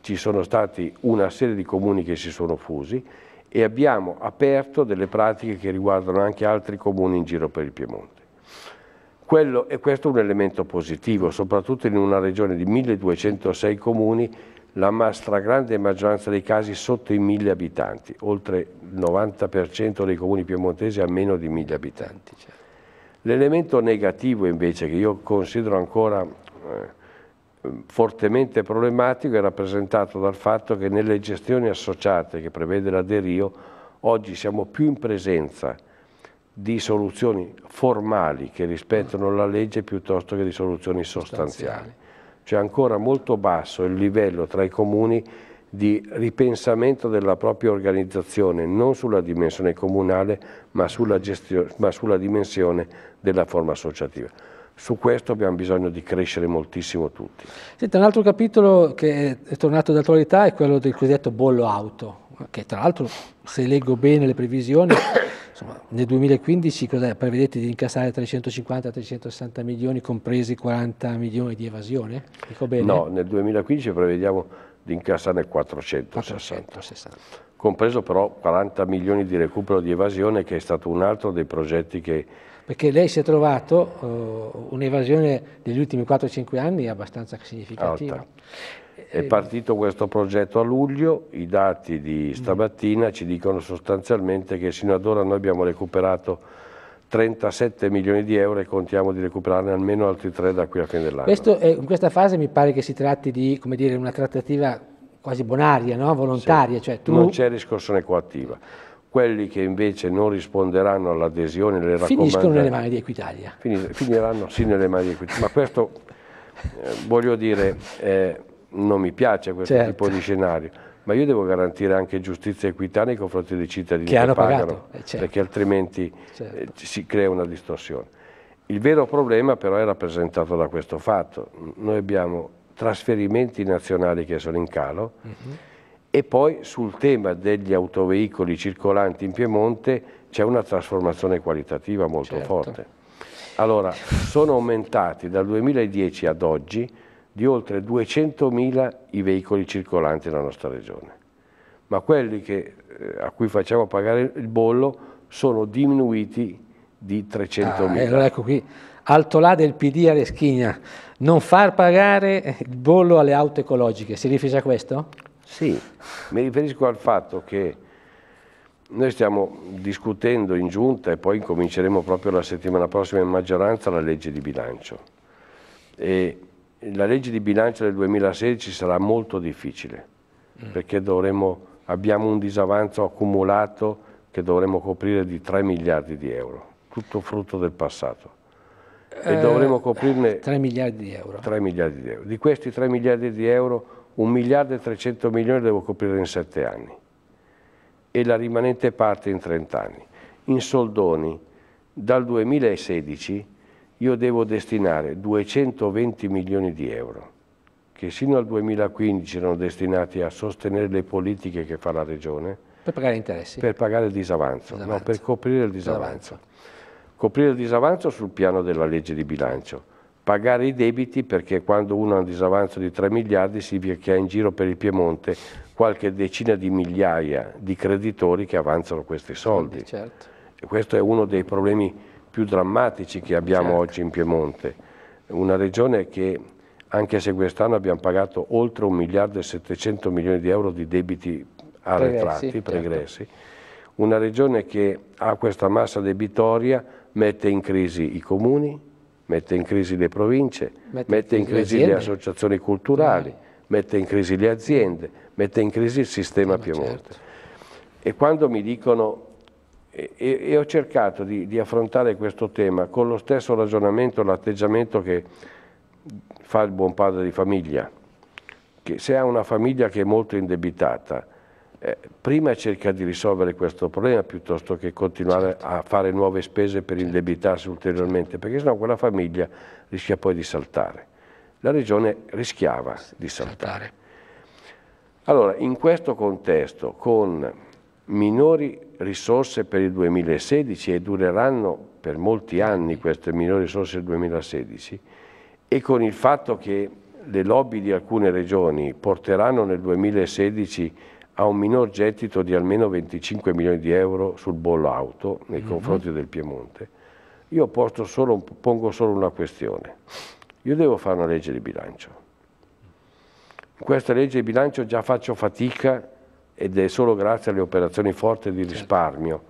ci sono stati una serie di comuni che si sono fusi e abbiamo aperto delle pratiche che riguardano anche altri comuni in giro per il Piemonte. Quello, e questo è un elemento positivo, soprattutto in una regione di 1206 comuni, la stragrande maggioranza dei casi sotto i 1000 abitanti, oltre il 90% dei comuni piemontesi ha meno di 1000 abitanti. Certo. L'elemento negativo invece che io considero ancora eh, fortemente problematico è rappresentato dal fatto che nelle gestioni associate che prevede la Derio oggi siamo più in presenza di soluzioni formali che rispettano la legge piuttosto che di soluzioni sostanziali. C'è ancora molto basso il livello tra i comuni di ripensamento della propria organizzazione, non sulla dimensione comunale, ma sulla, ma sulla dimensione della forma associativa. Su questo abbiamo bisogno di crescere moltissimo tutti. Senta, un altro capitolo che è tornato d'attualità è quello del cosiddetto bollo auto, che tra l'altro, se leggo bene le previsioni, insomma, nel 2015 prevedete di incassare 350-360 milioni, compresi 40 milioni di evasione? Dico bene? No, nel 2015 prevediamo di incassarne 460. 460. Compreso però 40 milioni di recupero di evasione che è stato un altro dei progetti che... Perché lei si è trovato uh, un'evasione degli ultimi 4-5 anni abbastanza significativa. Alta. È partito questo progetto a luglio, i dati di stamattina ci dicono sostanzialmente che sino ad ora noi abbiamo recuperato 37 milioni di euro e contiamo di recuperarne almeno altri 3 da qui a fine dell'anno. in questa fase mi pare che si tratti di dire, una trattativa quasi bonaria, no? volontaria. Sì. Cioè tu... Non c'è riscossione coattiva. Quelli che invece non risponderanno all'adesione, le raccomandazioni... Finiscono nelle mani di Equitalia. Finiranno sì nelle mani di Equitalia, ma questo, eh, voglio dire, eh, non mi piace questo certo. tipo di scenario ma io devo garantire anche giustizia e equità nei confronti dei cittadini che, che pagano, eh, certo. perché altrimenti certo. eh, si crea una distorsione. Il vero problema però è rappresentato da questo fatto. Noi abbiamo trasferimenti nazionali che sono in calo uh mhm. -huh. e poi sul tema degli autoveicoli circolanti in Piemonte c'è una trasformazione qualitativa molto certo. forte. Allora, sono aumentati dal 2010 ad oggi di oltre 200.000 i veicoli circolanti nella nostra regione, ma quelli che, eh, a cui facciamo pagare il bollo sono diminuiti di 300.000. Ah, allora ecco qui, alto là del PD a Reschigna, non far pagare il bollo alle auto ecologiche, si riferisce a questo? Sì, mi riferisco al fatto che noi stiamo discutendo in giunta e poi cominceremo proprio la settimana prossima in maggioranza la legge di bilancio. E la legge di bilancio del 2016 sarà molto difficile mm. perché dovremo, abbiamo un disavanzo accumulato che dovremo coprire di 3 miliardi di euro, tutto frutto del passato. Eh, e dovremo coprirne 3 miliardi di euro. 3 miliardi di euro. Di questi 3 miliardi di euro, 1 miliardo e 300 milioni devo coprire in 7 anni e la rimanente parte in 30 anni. In soldoni, dal 2016 io devo destinare 220 milioni di euro che sino al 2015 erano destinati a sostenere le politiche che fa la Regione. Per pagare interessi? Per pagare il disavanzo, disavanzo. no, per coprire il disavanzo. disavanzo. Coprire il disavanzo sul piano della legge di bilancio, pagare i debiti perché quando uno ha un disavanzo di 3 miliardi significa che ha in giro per il Piemonte qualche decina di migliaia di creditori che avanzano questi soldi. Certo. E questo è uno dei problemi più drammatici che abbiamo certo. oggi in Piemonte. Una regione che, anche se quest'anno abbiamo pagato oltre un miliardo e 700 milioni di euro di debiti arretrati, pregressi, pregressi. Certo. una regione che ha questa massa debitoria, mette in crisi i comuni, mette in crisi le province, mette, mette in crisi le, le associazioni culturali, sì. mette in crisi le aziende, mette in crisi il sistema Piemonte. Certo. E quando mi dicono, e, e ho cercato di, di, affrontare questo tema con lo stesso ragionamento, l'atteggiamento che fa il buon padre di famiglia, che se ha una famiglia che è molto indebitata, eh, prima cerca di risolvere questo problema piuttosto che continuare certo. a fare nuove spese per certo. indebitarsi ulteriormente, perché sennò quella famiglia rischia poi di saltare. La regione rischiava di saltare. Allora, in questo contesto, con minori risorse per il 2016 e dureranno per molti anni queste minori risorse del 2016 e con il fatto che le lobby di alcune regioni porteranno nel 2016 a un minor gettito di almeno 25 milioni di euro sul bollo auto nei mm -hmm. confronti del Piemonte, io solo, pongo solo una questione. Io devo fare una legge di bilancio. In questa legge di bilancio già faccio fatica ed è solo grazie alle operazioni forti di certo. risparmio,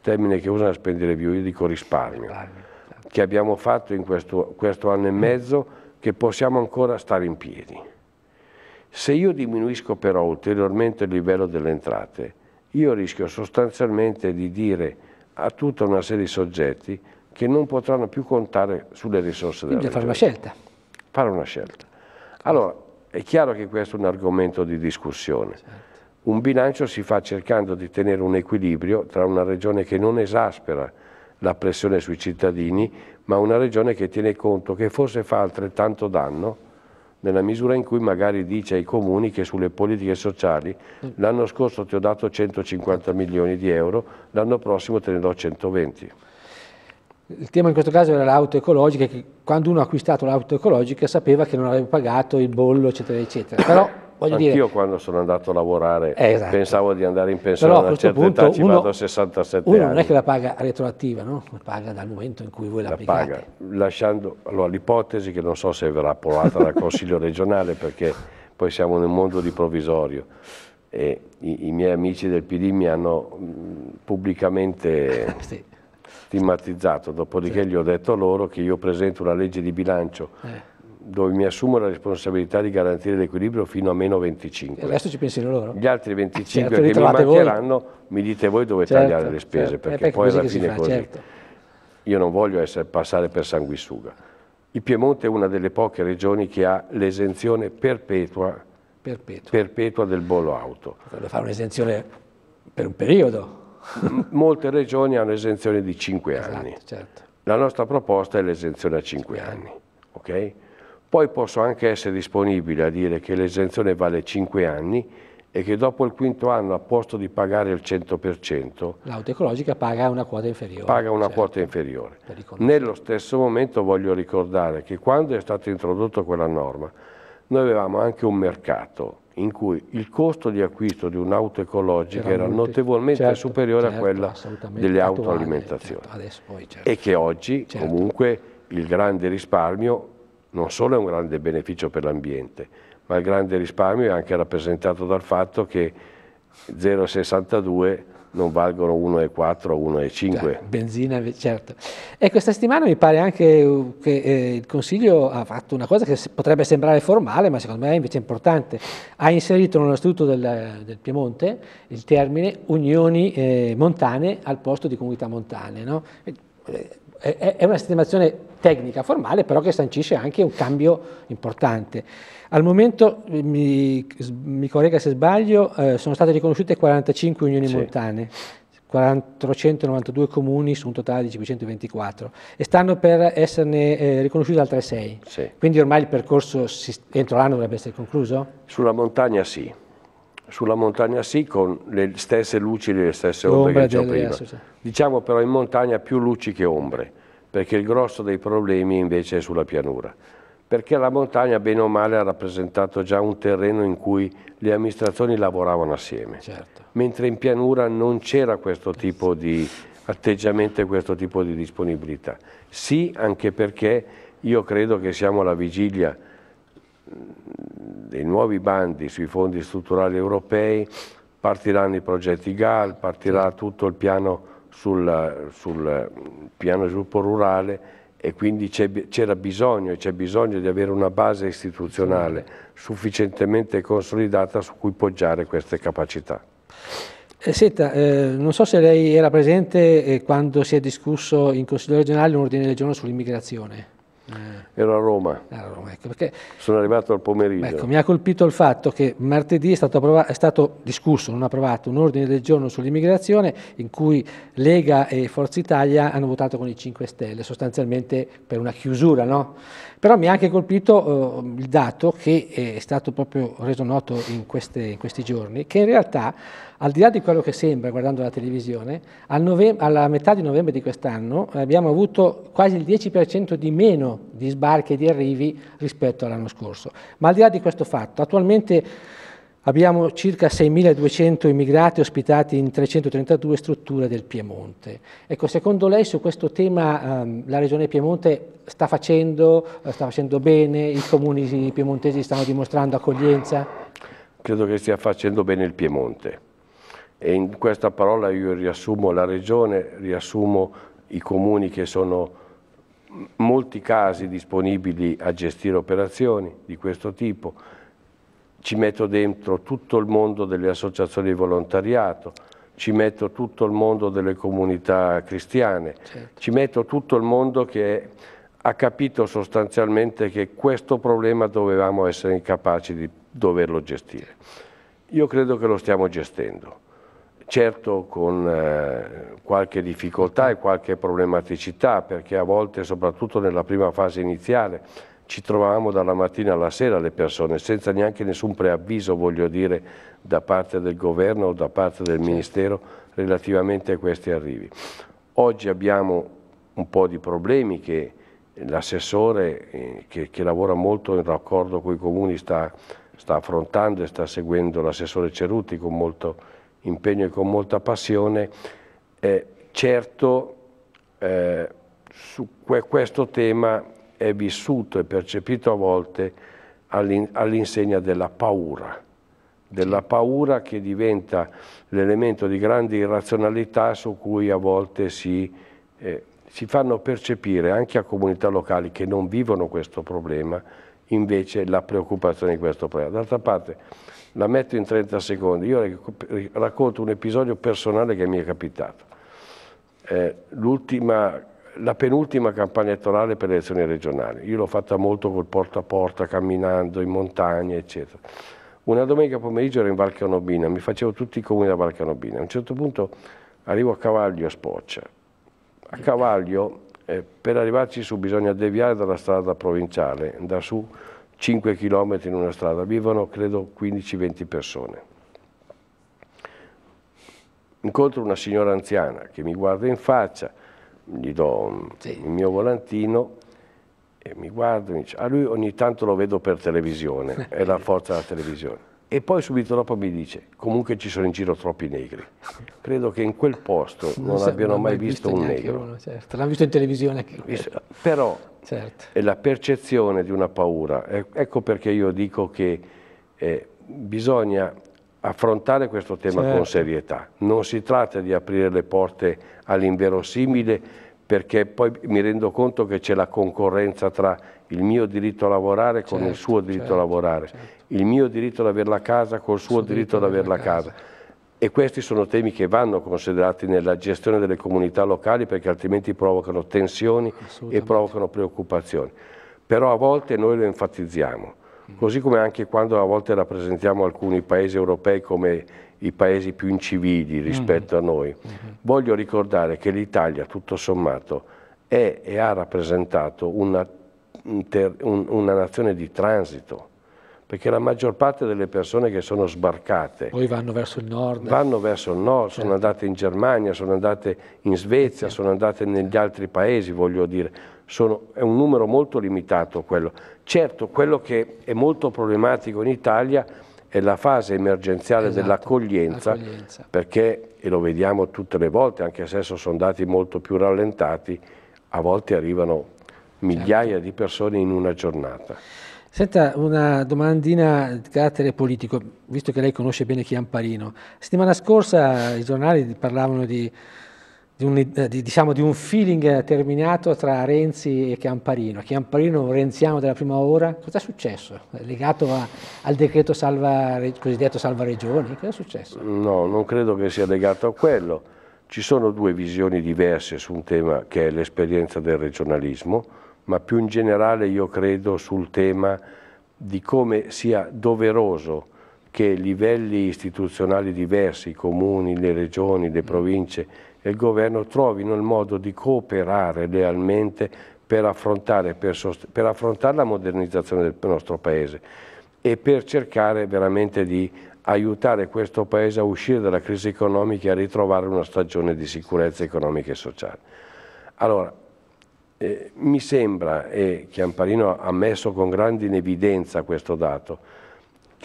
termine che usano a spendere più, io dico risparmio, certo. che abbiamo fatto in questo, questo anno e mezzo, che possiamo ancora stare in piedi. Se io diminuisco però ulteriormente il livello delle entrate, io rischio sostanzialmente di dire a tutta una serie di soggetti che non potranno più contare sulle risorse Quindi della fare una scelta. Fare una scelta. Allora, è chiaro che questo è un argomento di discussione. Un bilancio si fa cercando di tenere un equilibrio tra una regione che non esaspera la pressione sui cittadini, ma una regione che tiene conto che forse fa altrettanto danno nella misura in cui magari dice ai comuni che sulle politiche sociali l'anno scorso ti ho dato 150 milioni di euro, l'anno prossimo te ne do 120. Il tema in questo caso era l'auto ecologica, che quando uno ha acquistato l'auto ecologica sapeva che non avrebbe pagato il bollo, eccetera, eccetera. Però Voglio Anch'io quando sono andato a lavorare eh, esatto. pensavo di andare in pensione Però a una certa punto età, ci uno, vado a 67 uno anni. non è che la paga retroattiva, no? la paga dal momento in cui voi la, la paga, lasciando allora, l'ipotesi che non so se verrà approvata dal Consiglio regionale perché poi siamo nel mondo di provvisorio e i, i miei amici del PD mi hanno pubblicamente sì. stigmatizzato, dopodiché sì. gli ho detto loro che io presento una legge di bilancio eh dove mi assumo la responsabilità di garantire l'equilibrio fino a meno 25. E il resto ci pensino loro. Gli altri 25 certo, che mi mancheranno voi. mi dite voi dove certo, tagliare le spese, certo. perché, perché poi alla fine è così. Certo. Io non voglio essere, passare per sanguisuga. Il Piemonte è una delle poche regioni che ha l'esenzione perpetua, perpetua. perpetua del bollo auto. Potrebbe fare un'esenzione per un periodo. Molte regioni hanno esenzione di 5 esatto, anni. Certo. La nostra proposta è l'esenzione a 5 anni. Okay? Poi posso anche essere disponibile a dire che l'esenzione vale 5 anni e che dopo il quinto anno, a posto di pagare il 100%, l'auto ecologica paga una quota inferiore. Paga una certo, quota inferiore. Nello stesso momento voglio ricordare che quando è stata introdotta quella norma, noi avevamo anche un mercato in cui il costo di acquisto di un'auto ecologica era, era notevolmente certo, superiore certo, a quella delle autoalimentazioni. Certo, certo. E che oggi certo. comunque il grande risparmio non solo è un grande beneficio per l'ambiente, ma il grande risparmio è anche rappresentato dal fatto che 0,62 non valgono 1,4 o 1,5. Cioè, benzina, certo. E questa settimana mi pare anche che eh, il Consiglio ha fatto una cosa che potrebbe sembrare formale, ma secondo me è invece importante. Ha inserito nello Statuto del, del Piemonte il termine unioni eh, montane al posto di comunità montane. No? È una sistemazione tecnica formale, però che sancisce anche un cambio importante. Al momento, mi, mi corregga se sbaglio, eh, sono state riconosciute 45 unioni sì. montane, 492 comuni su un totale di 524 e stanno per esserne eh, riconosciute altre 6. Sì. Quindi ormai il percorso si, entro l'anno dovrebbe essere concluso? Sulla montagna sì, sulla montagna sì con le stesse luci e le stesse ombre che dicevo prima. Diciamo però in montagna più luci che ombre, perché il grosso dei problemi invece è sulla pianura. Perché la montagna, bene o male, ha rappresentato già un terreno in cui le amministrazioni lavoravano assieme, certo. mentre in pianura non c'era questo tipo di atteggiamento e questo tipo di disponibilità. Sì, anche perché io credo che siamo alla vigilia dei nuovi bandi sui fondi strutturali europei partiranno i progetti GAL, partirà tutto il piano sul, sul piano sviluppo rurale e quindi c'era bisogno e c'è bisogno di avere una base istituzionale sufficientemente consolidata su cui poggiare queste capacità. Eh, senta, eh, non so se lei era presente eh, quando si è discusso in Consiglio regionale un ordine del giorno sull'immigrazione. Eh. Ero a Roma. a Roma ecco, perché, Sono arrivato al pomeriggio. Ecco, mi ha colpito il fatto che martedì è stato, approvato, è stato, discusso, non approvato, un ordine del giorno sull'immigrazione in cui Lega e Forza Italia hanno votato con i 5 Stelle, sostanzialmente per una chiusura, no? Però mi ha anche colpito eh, il dato che è stato proprio reso noto in, queste, in, questi giorni, che in realtà, al di là di quello che sembra guardando la televisione, alla metà di novembre di quest'anno abbiamo avuto quasi il 10% di meno di sbarchi e di arrivi rispetto all'anno scorso. Ma al di là di questo fatto, attualmente Abbiamo circa 6.200 immigrati ospitati in 332 strutture del Piemonte. Ecco, secondo lei su questo tema ehm, la Regione Piemonte sta facendo, eh, sta facendo bene, i comuni piemontesi stanno dimostrando accoglienza? Credo che stia facendo bene il Piemonte e in questa parola io riassumo la Regione, riassumo i comuni che sono molti casi disponibili a gestire operazioni di questo tipo, ci metto dentro tutto il mondo delle associazioni di volontariato, ci metto tutto il mondo delle comunità cristiane, certo. ci metto tutto il mondo che ha capito sostanzialmente che questo problema dovevamo essere incapaci di doverlo gestire. Io credo che lo stiamo gestendo, certo con eh, qualche difficoltà e qualche problematicità, perché a volte, soprattutto nella prima fase iniziale, ci trovavamo dalla mattina alla sera le persone, senza neanche nessun preavviso, voglio dire, da parte del governo o da parte del Ministero relativamente a questi arrivi. Oggi abbiamo un po' di problemi che l'assessore, eh, che, che, lavora molto in raccordo con i comuni, sta, sta affrontando e sta seguendo l'assessore Ceruti con molto impegno e con molta passione. Eh, certo, eh, su que questo tema è vissuto e percepito a volte all'insegna della paura, della paura che diventa l'elemento di grande irrazionalità su cui a volte si, eh, si fanno percepire anche a comunità locali che non vivono questo problema, invece la preoccupazione di questo problema. D'altra parte, la metto in 30 secondi, io racconto un episodio personale che mi è capitato. Eh, l'ultima la penultima campagna elettorale per le elezioni regionali. Io l'ho fatta molto col porta a porta, camminando in montagna, eccetera. Una domenica pomeriggio ero in Val Canobina, mi facevo tutti i comuni da Val Canobina. A un certo punto arrivo a Cavaglio a Spoccia. A Cavaglio, eh, per arrivarci su bisogna deviare dalla strada provinciale, da su 5 km in una strada, vivono credo 15-20 persone. Incontro una signora anziana che mi guarda in faccia, gli do sì. il mio volantino e mi e dice, a lui ogni tanto lo vedo per televisione, è la forza della televisione. E poi subito dopo mi dice, comunque ci sono in giro troppi negri. Credo che in quel posto non, non abbiano mai visto, visto un negro. Uno, certo. L'hanno visto in televisione anche Però certo. è la percezione di una paura. Ecco perché io dico che eh, bisogna affrontare questo tema certo. con serietà. Non si tratta di aprire le porte all'inverosimile perché poi mi rendo conto che c'è la concorrenza tra il mio diritto a lavorare con certo, il suo diritto certo, a lavorare, certo. il mio diritto ad avere la casa con il suo, diritto, diritto ad avere la casa. casa. E questi sono temi che vanno considerati nella gestione delle comunità locali perché altrimenti provocano tensioni e provocano preoccupazioni. Però a volte noi lo enfatizziamo così come anche quando a volte rappresentiamo alcuni paesi europei come i paesi più incivili rispetto mm -hmm. a noi. Mm -hmm. Voglio ricordare che l'Italia, tutto sommato, è e ha rappresentato una, un, una nazione di transito, perché la maggior parte delle persone che sono sbarcate poi vanno verso il nord vanno verso il nord, certo. sono andate in Germania, sono andate in Svezia, sono andate negli altri paesi voglio dire sono, è un numero molto limitato quello. Certo, quello che è molto problematico in Italia è la fase emergenziale esatto, dell'accoglienza, perché, e lo vediamo tutte le volte, anche se adesso sono dati molto più rallentati, a volte arrivano migliaia certo. di persone in una giornata. Senta, una domandina di carattere politico, visto che lei conosce bene Chiamparino. La settimana scorsa i giornali parlavano di, di, un, di, diciamo, di, un, feeling terminato tra Renzi e Chiamparino. Chiamparino renziano della prima ora, cosa è successo? Legato a, al decreto salva, cosiddetto salva regioni? Cosa è successo? No, non credo che sia legato a quello. Ci sono due visioni diverse su un tema che è l'esperienza del regionalismo ma più in generale io credo sul tema di come sia doveroso che livelli istituzionali diversi, i comuni, le regioni, le province e il governo trovino il modo di cooperare lealmente per affrontare, per, per affrontare la modernizzazione del nostro Paese e per cercare veramente di aiutare questo Paese a uscire dalla crisi economica e a ritrovare una stagione di sicurezza economica e sociale. Allora, eh, mi sembra, e Chiamparino ha messo con grande in evidenza questo dato,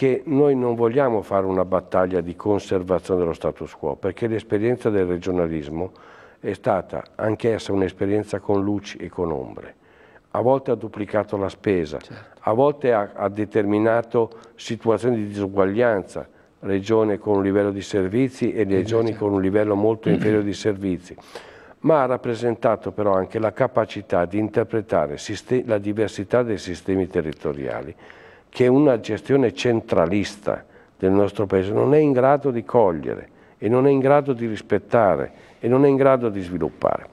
che noi non vogliamo fare una battaglia di conservazione dello status quo, perché l'esperienza del regionalismo è stata anch'essa un'esperienza con luci e con ombre. A volte ha duplicato la spesa, certo. a volte ha, ha determinato situazioni di disuguaglianza, regioni con un livello di servizi e regioni con un livello molto inferiore di servizi ma ha rappresentato però anche la capacità di interpretare la diversità dei sistemi territoriali, che una gestione centralista del nostro Paese non è in grado di cogliere e non è in grado di rispettare e non è in grado di sviluppare.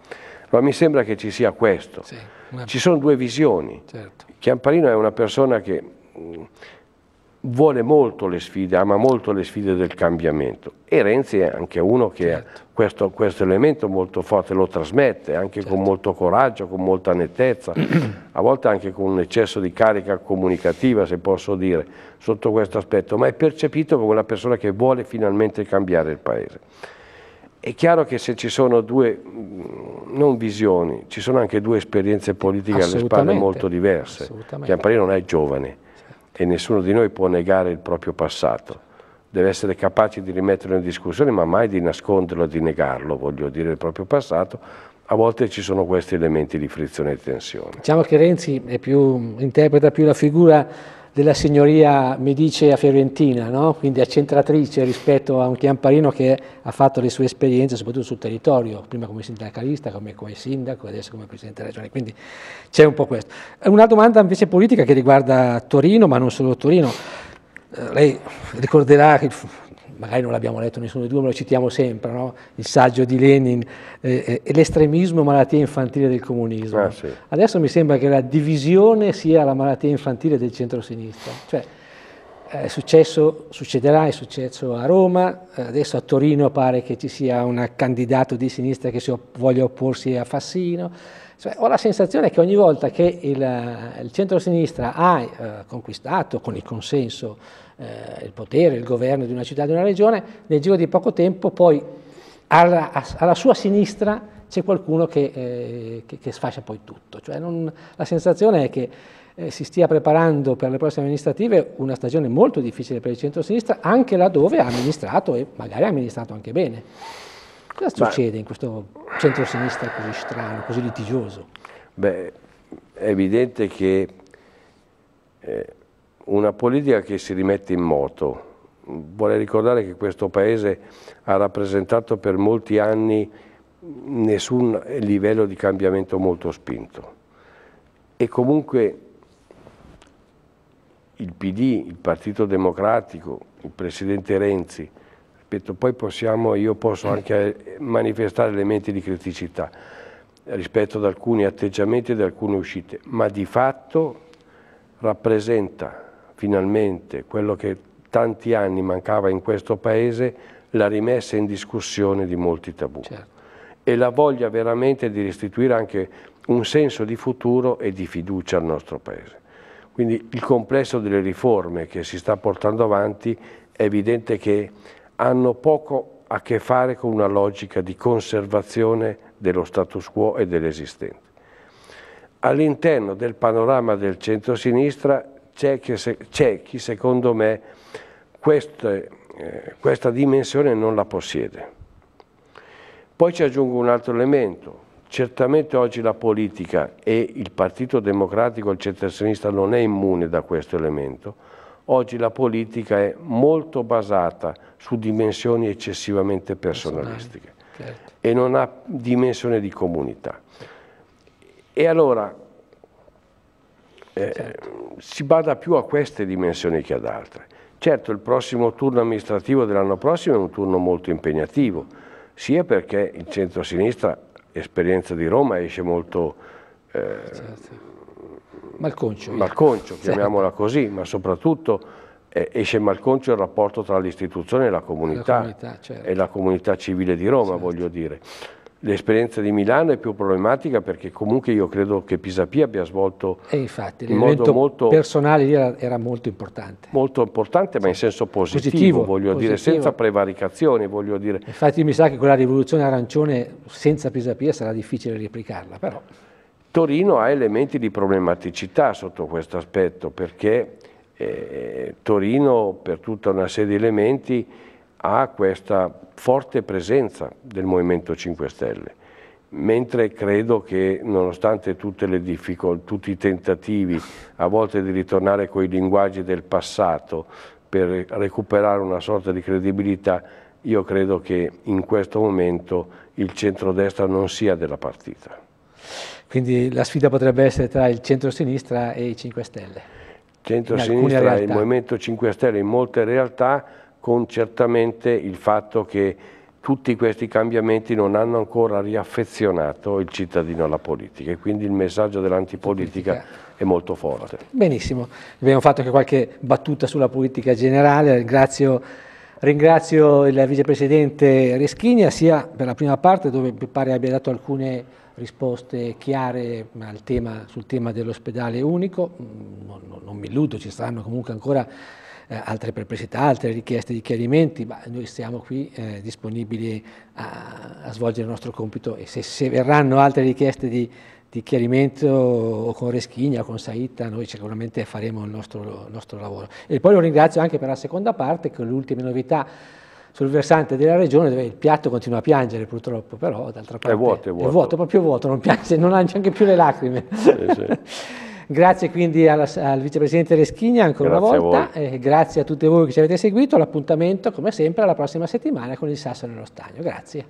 Ma mi sembra che ci sia questo. Sì, una... Ci sono due visioni. Certo. Chiamparino è una persona che vuole molto le sfide, ama molto le sfide del cambiamento e Renzi è anche uno che certo. questo, questo, elemento molto forte lo trasmette, anche certo. con molto coraggio, con molta nettezza, a volte anche con un eccesso di carica comunicativa, se posso dire, sotto questo aspetto, ma è percepito come una persona che vuole finalmente cambiare il Paese. È chiaro che se ci sono due, non visioni, ci sono anche due esperienze politiche alle spalle molto diverse. Chiamparino non è giovane, e nessuno di noi può negare il proprio passato. Deve essere capace di rimetterlo in discussione, ma mai di nasconderlo di negarlo, voglio dire, il proprio passato. A volte ci sono questi elementi di frizione e tensione. Diciamo che Renzi più, interpreta più la figura della signoria Medice a Fiorentina, no? quindi accentratrice rispetto a un Chiamparino che ha fatto le sue esperienze soprattutto sul territorio, prima come sindacalista, come, come sindaco, adesso come Presidente della Regione, quindi c'è un po' questo. Una domanda invece politica che riguarda Torino, ma non solo Torino. Eh, lei ricorderà che magari non l'abbiamo letto nessuno di due, ma lo citiamo sempre, no? il saggio di Lenin, eh, eh, l'estremismo malattia infantile del comunismo. Ah, sì. Adesso mi sembra che la divisione sia la malattia infantile del centro-sinistra. Cioè, è successo, succederà, è successo a Roma, adesso a Torino pare che ci sia un candidato di sinistra che op voglia opporsi a Fassino. Cioè, ho la sensazione che ogni volta che il, il centro-sinistra ha eh, conquistato con il consenso eh, il potere, il governo di una città, di una regione, nel giro di poco tempo poi alla, alla sua sinistra c'è qualcuno che, eh, che, che, sfascia poi tutto. Cioè non, la sensazione è che eh, si stia preparando per le prossime amministrative una stagione molto difficile per il centro-sinistra, anche laddove ha amministrato e magari ha amministrato anche bene. Cosa Beh, succede in questo centro-sinistra così strano, così litigioso? Beh, è evidente che eh, una politica che si rimette in moto. Vorrei ricordare che questo Paese ha rappresentato per molti anni nessun livello di cambiamento molto spinto e comunque il PD, il Partito Democratico, il Presidente Renzi, ripeto, poi possiamo, io posso anche manifestare elementi di criticità rispetto ad alcuni atteggiamenti e ad alcune uscite, ma di fatto rappresenta finalmente quello che tanti anni mancava in questo Paese, la rimessa in discussione di molti tabù certo. e la voglia veramente di restituire anche un senso di futuro e di fiducia al nostro Paese. Quindi il complesso delle riforme che si sta portando avanti è evidente che hanno poco a che fare con una logica di conservazione dello status quo e dell'esistente. All'interno del panorama del centro-sinistra c'è chi, chi, secondo me queste, eh, questa dimensione non la possiede. Poi ci aggiungo un altro elemento, Certamente oggi la politica e il Partito Democratico, il centro-sinistra non è immune da questo elemento. Oggi la politica è molto basata su dimensioni eccessivamente personalistiche certo. e non ha dimensione di comunità. E allora eh, certo. si bada più a queste dimensioni che ad altre. Certo, il prossimo turno amministrativo dell'anno prossimo è un turno molto impegnativo, sia perché il centro-sinistra esperienza di Roma esce molto eh, certo. malconcio, malconcio chiamiamola certo. così, ma soprattutto eh, esce malconcio il rapporto tra l'istituzione e la comunità, la comunità certo. e la comunità civile di Roma, certo. voglio dire. L'esperienza di Milano è più problematica perché comunque io credo che Pisapia abbia svolto e infatti, in modo molto personale era, era, molto importante. Molto importante ma in senso positivo, positivo voglio positivo. dire, senza prevaricazioni, voglio dire. Infatti mi sa che quella rivoluzione arancione senza Pisapia sarà difficile replicarla, però. Torino ha elementi di problematicità sotto questo aspetto perché eh, Torino per tutta una serie di elementi ha questa forte presenza del Movimento 5 Stelle, mentre credo che nonostante tutte le difficoltà, tutti i tentativi a volte di ritornare con i linguaggi del passato per recuperare una sorta di credibilità, io credo che in questo momento il centrodestra non sia della partita. Quindi la sfida potrebbe essere tra il centro-sinistra e i 5 Stelle? Centro-sinistra e il Movimento 5 Stelle in molte realtà con certamente il fatto che tutti questi cambiamenti non hanno ancora riaffezionato il cittadino alla politica e quindi il messaggio dell'antipolitica è molto forte. Benissimo, abbiamo fatto anche qualche battuta sulla politica generale, ringrazio, ringrazio il vicepresidente Reschigna sia per la prima parte dove mi pare abbia dato alcune risposte chiare tema, sul tema dell'ospedale unico, non, non, non mi illudo, ci saranno comunque ancora eh, altre perplessità, altre richieste di chiarimenti, ma noi siamo qui eh, disponibili a, a, svolgere il nostro compito e se, se verranno altre richieste di, di, chiarimento o con Reschigna o con Saita, noi sicuramente faremo il nostro, il nostro lavoro. E poi lo ringrazio anche per la seconda parte, con le ultime novità sul versante della regione dove il piatto continua a piangere purtroppo, però d'altra parte è vuoto, è vuoto, è vuoto proprio vuoto, non, piange, non ha neanche più le lacrime. Sì, sì. Grazie quindi alla, al vicepresidente Reschigna ancora grazie una volta, e grazie a tutti voi che ci avete seguito, l'appuntamento come sempre alla prossima settimana con il Sasso nello Stagno. Grazie.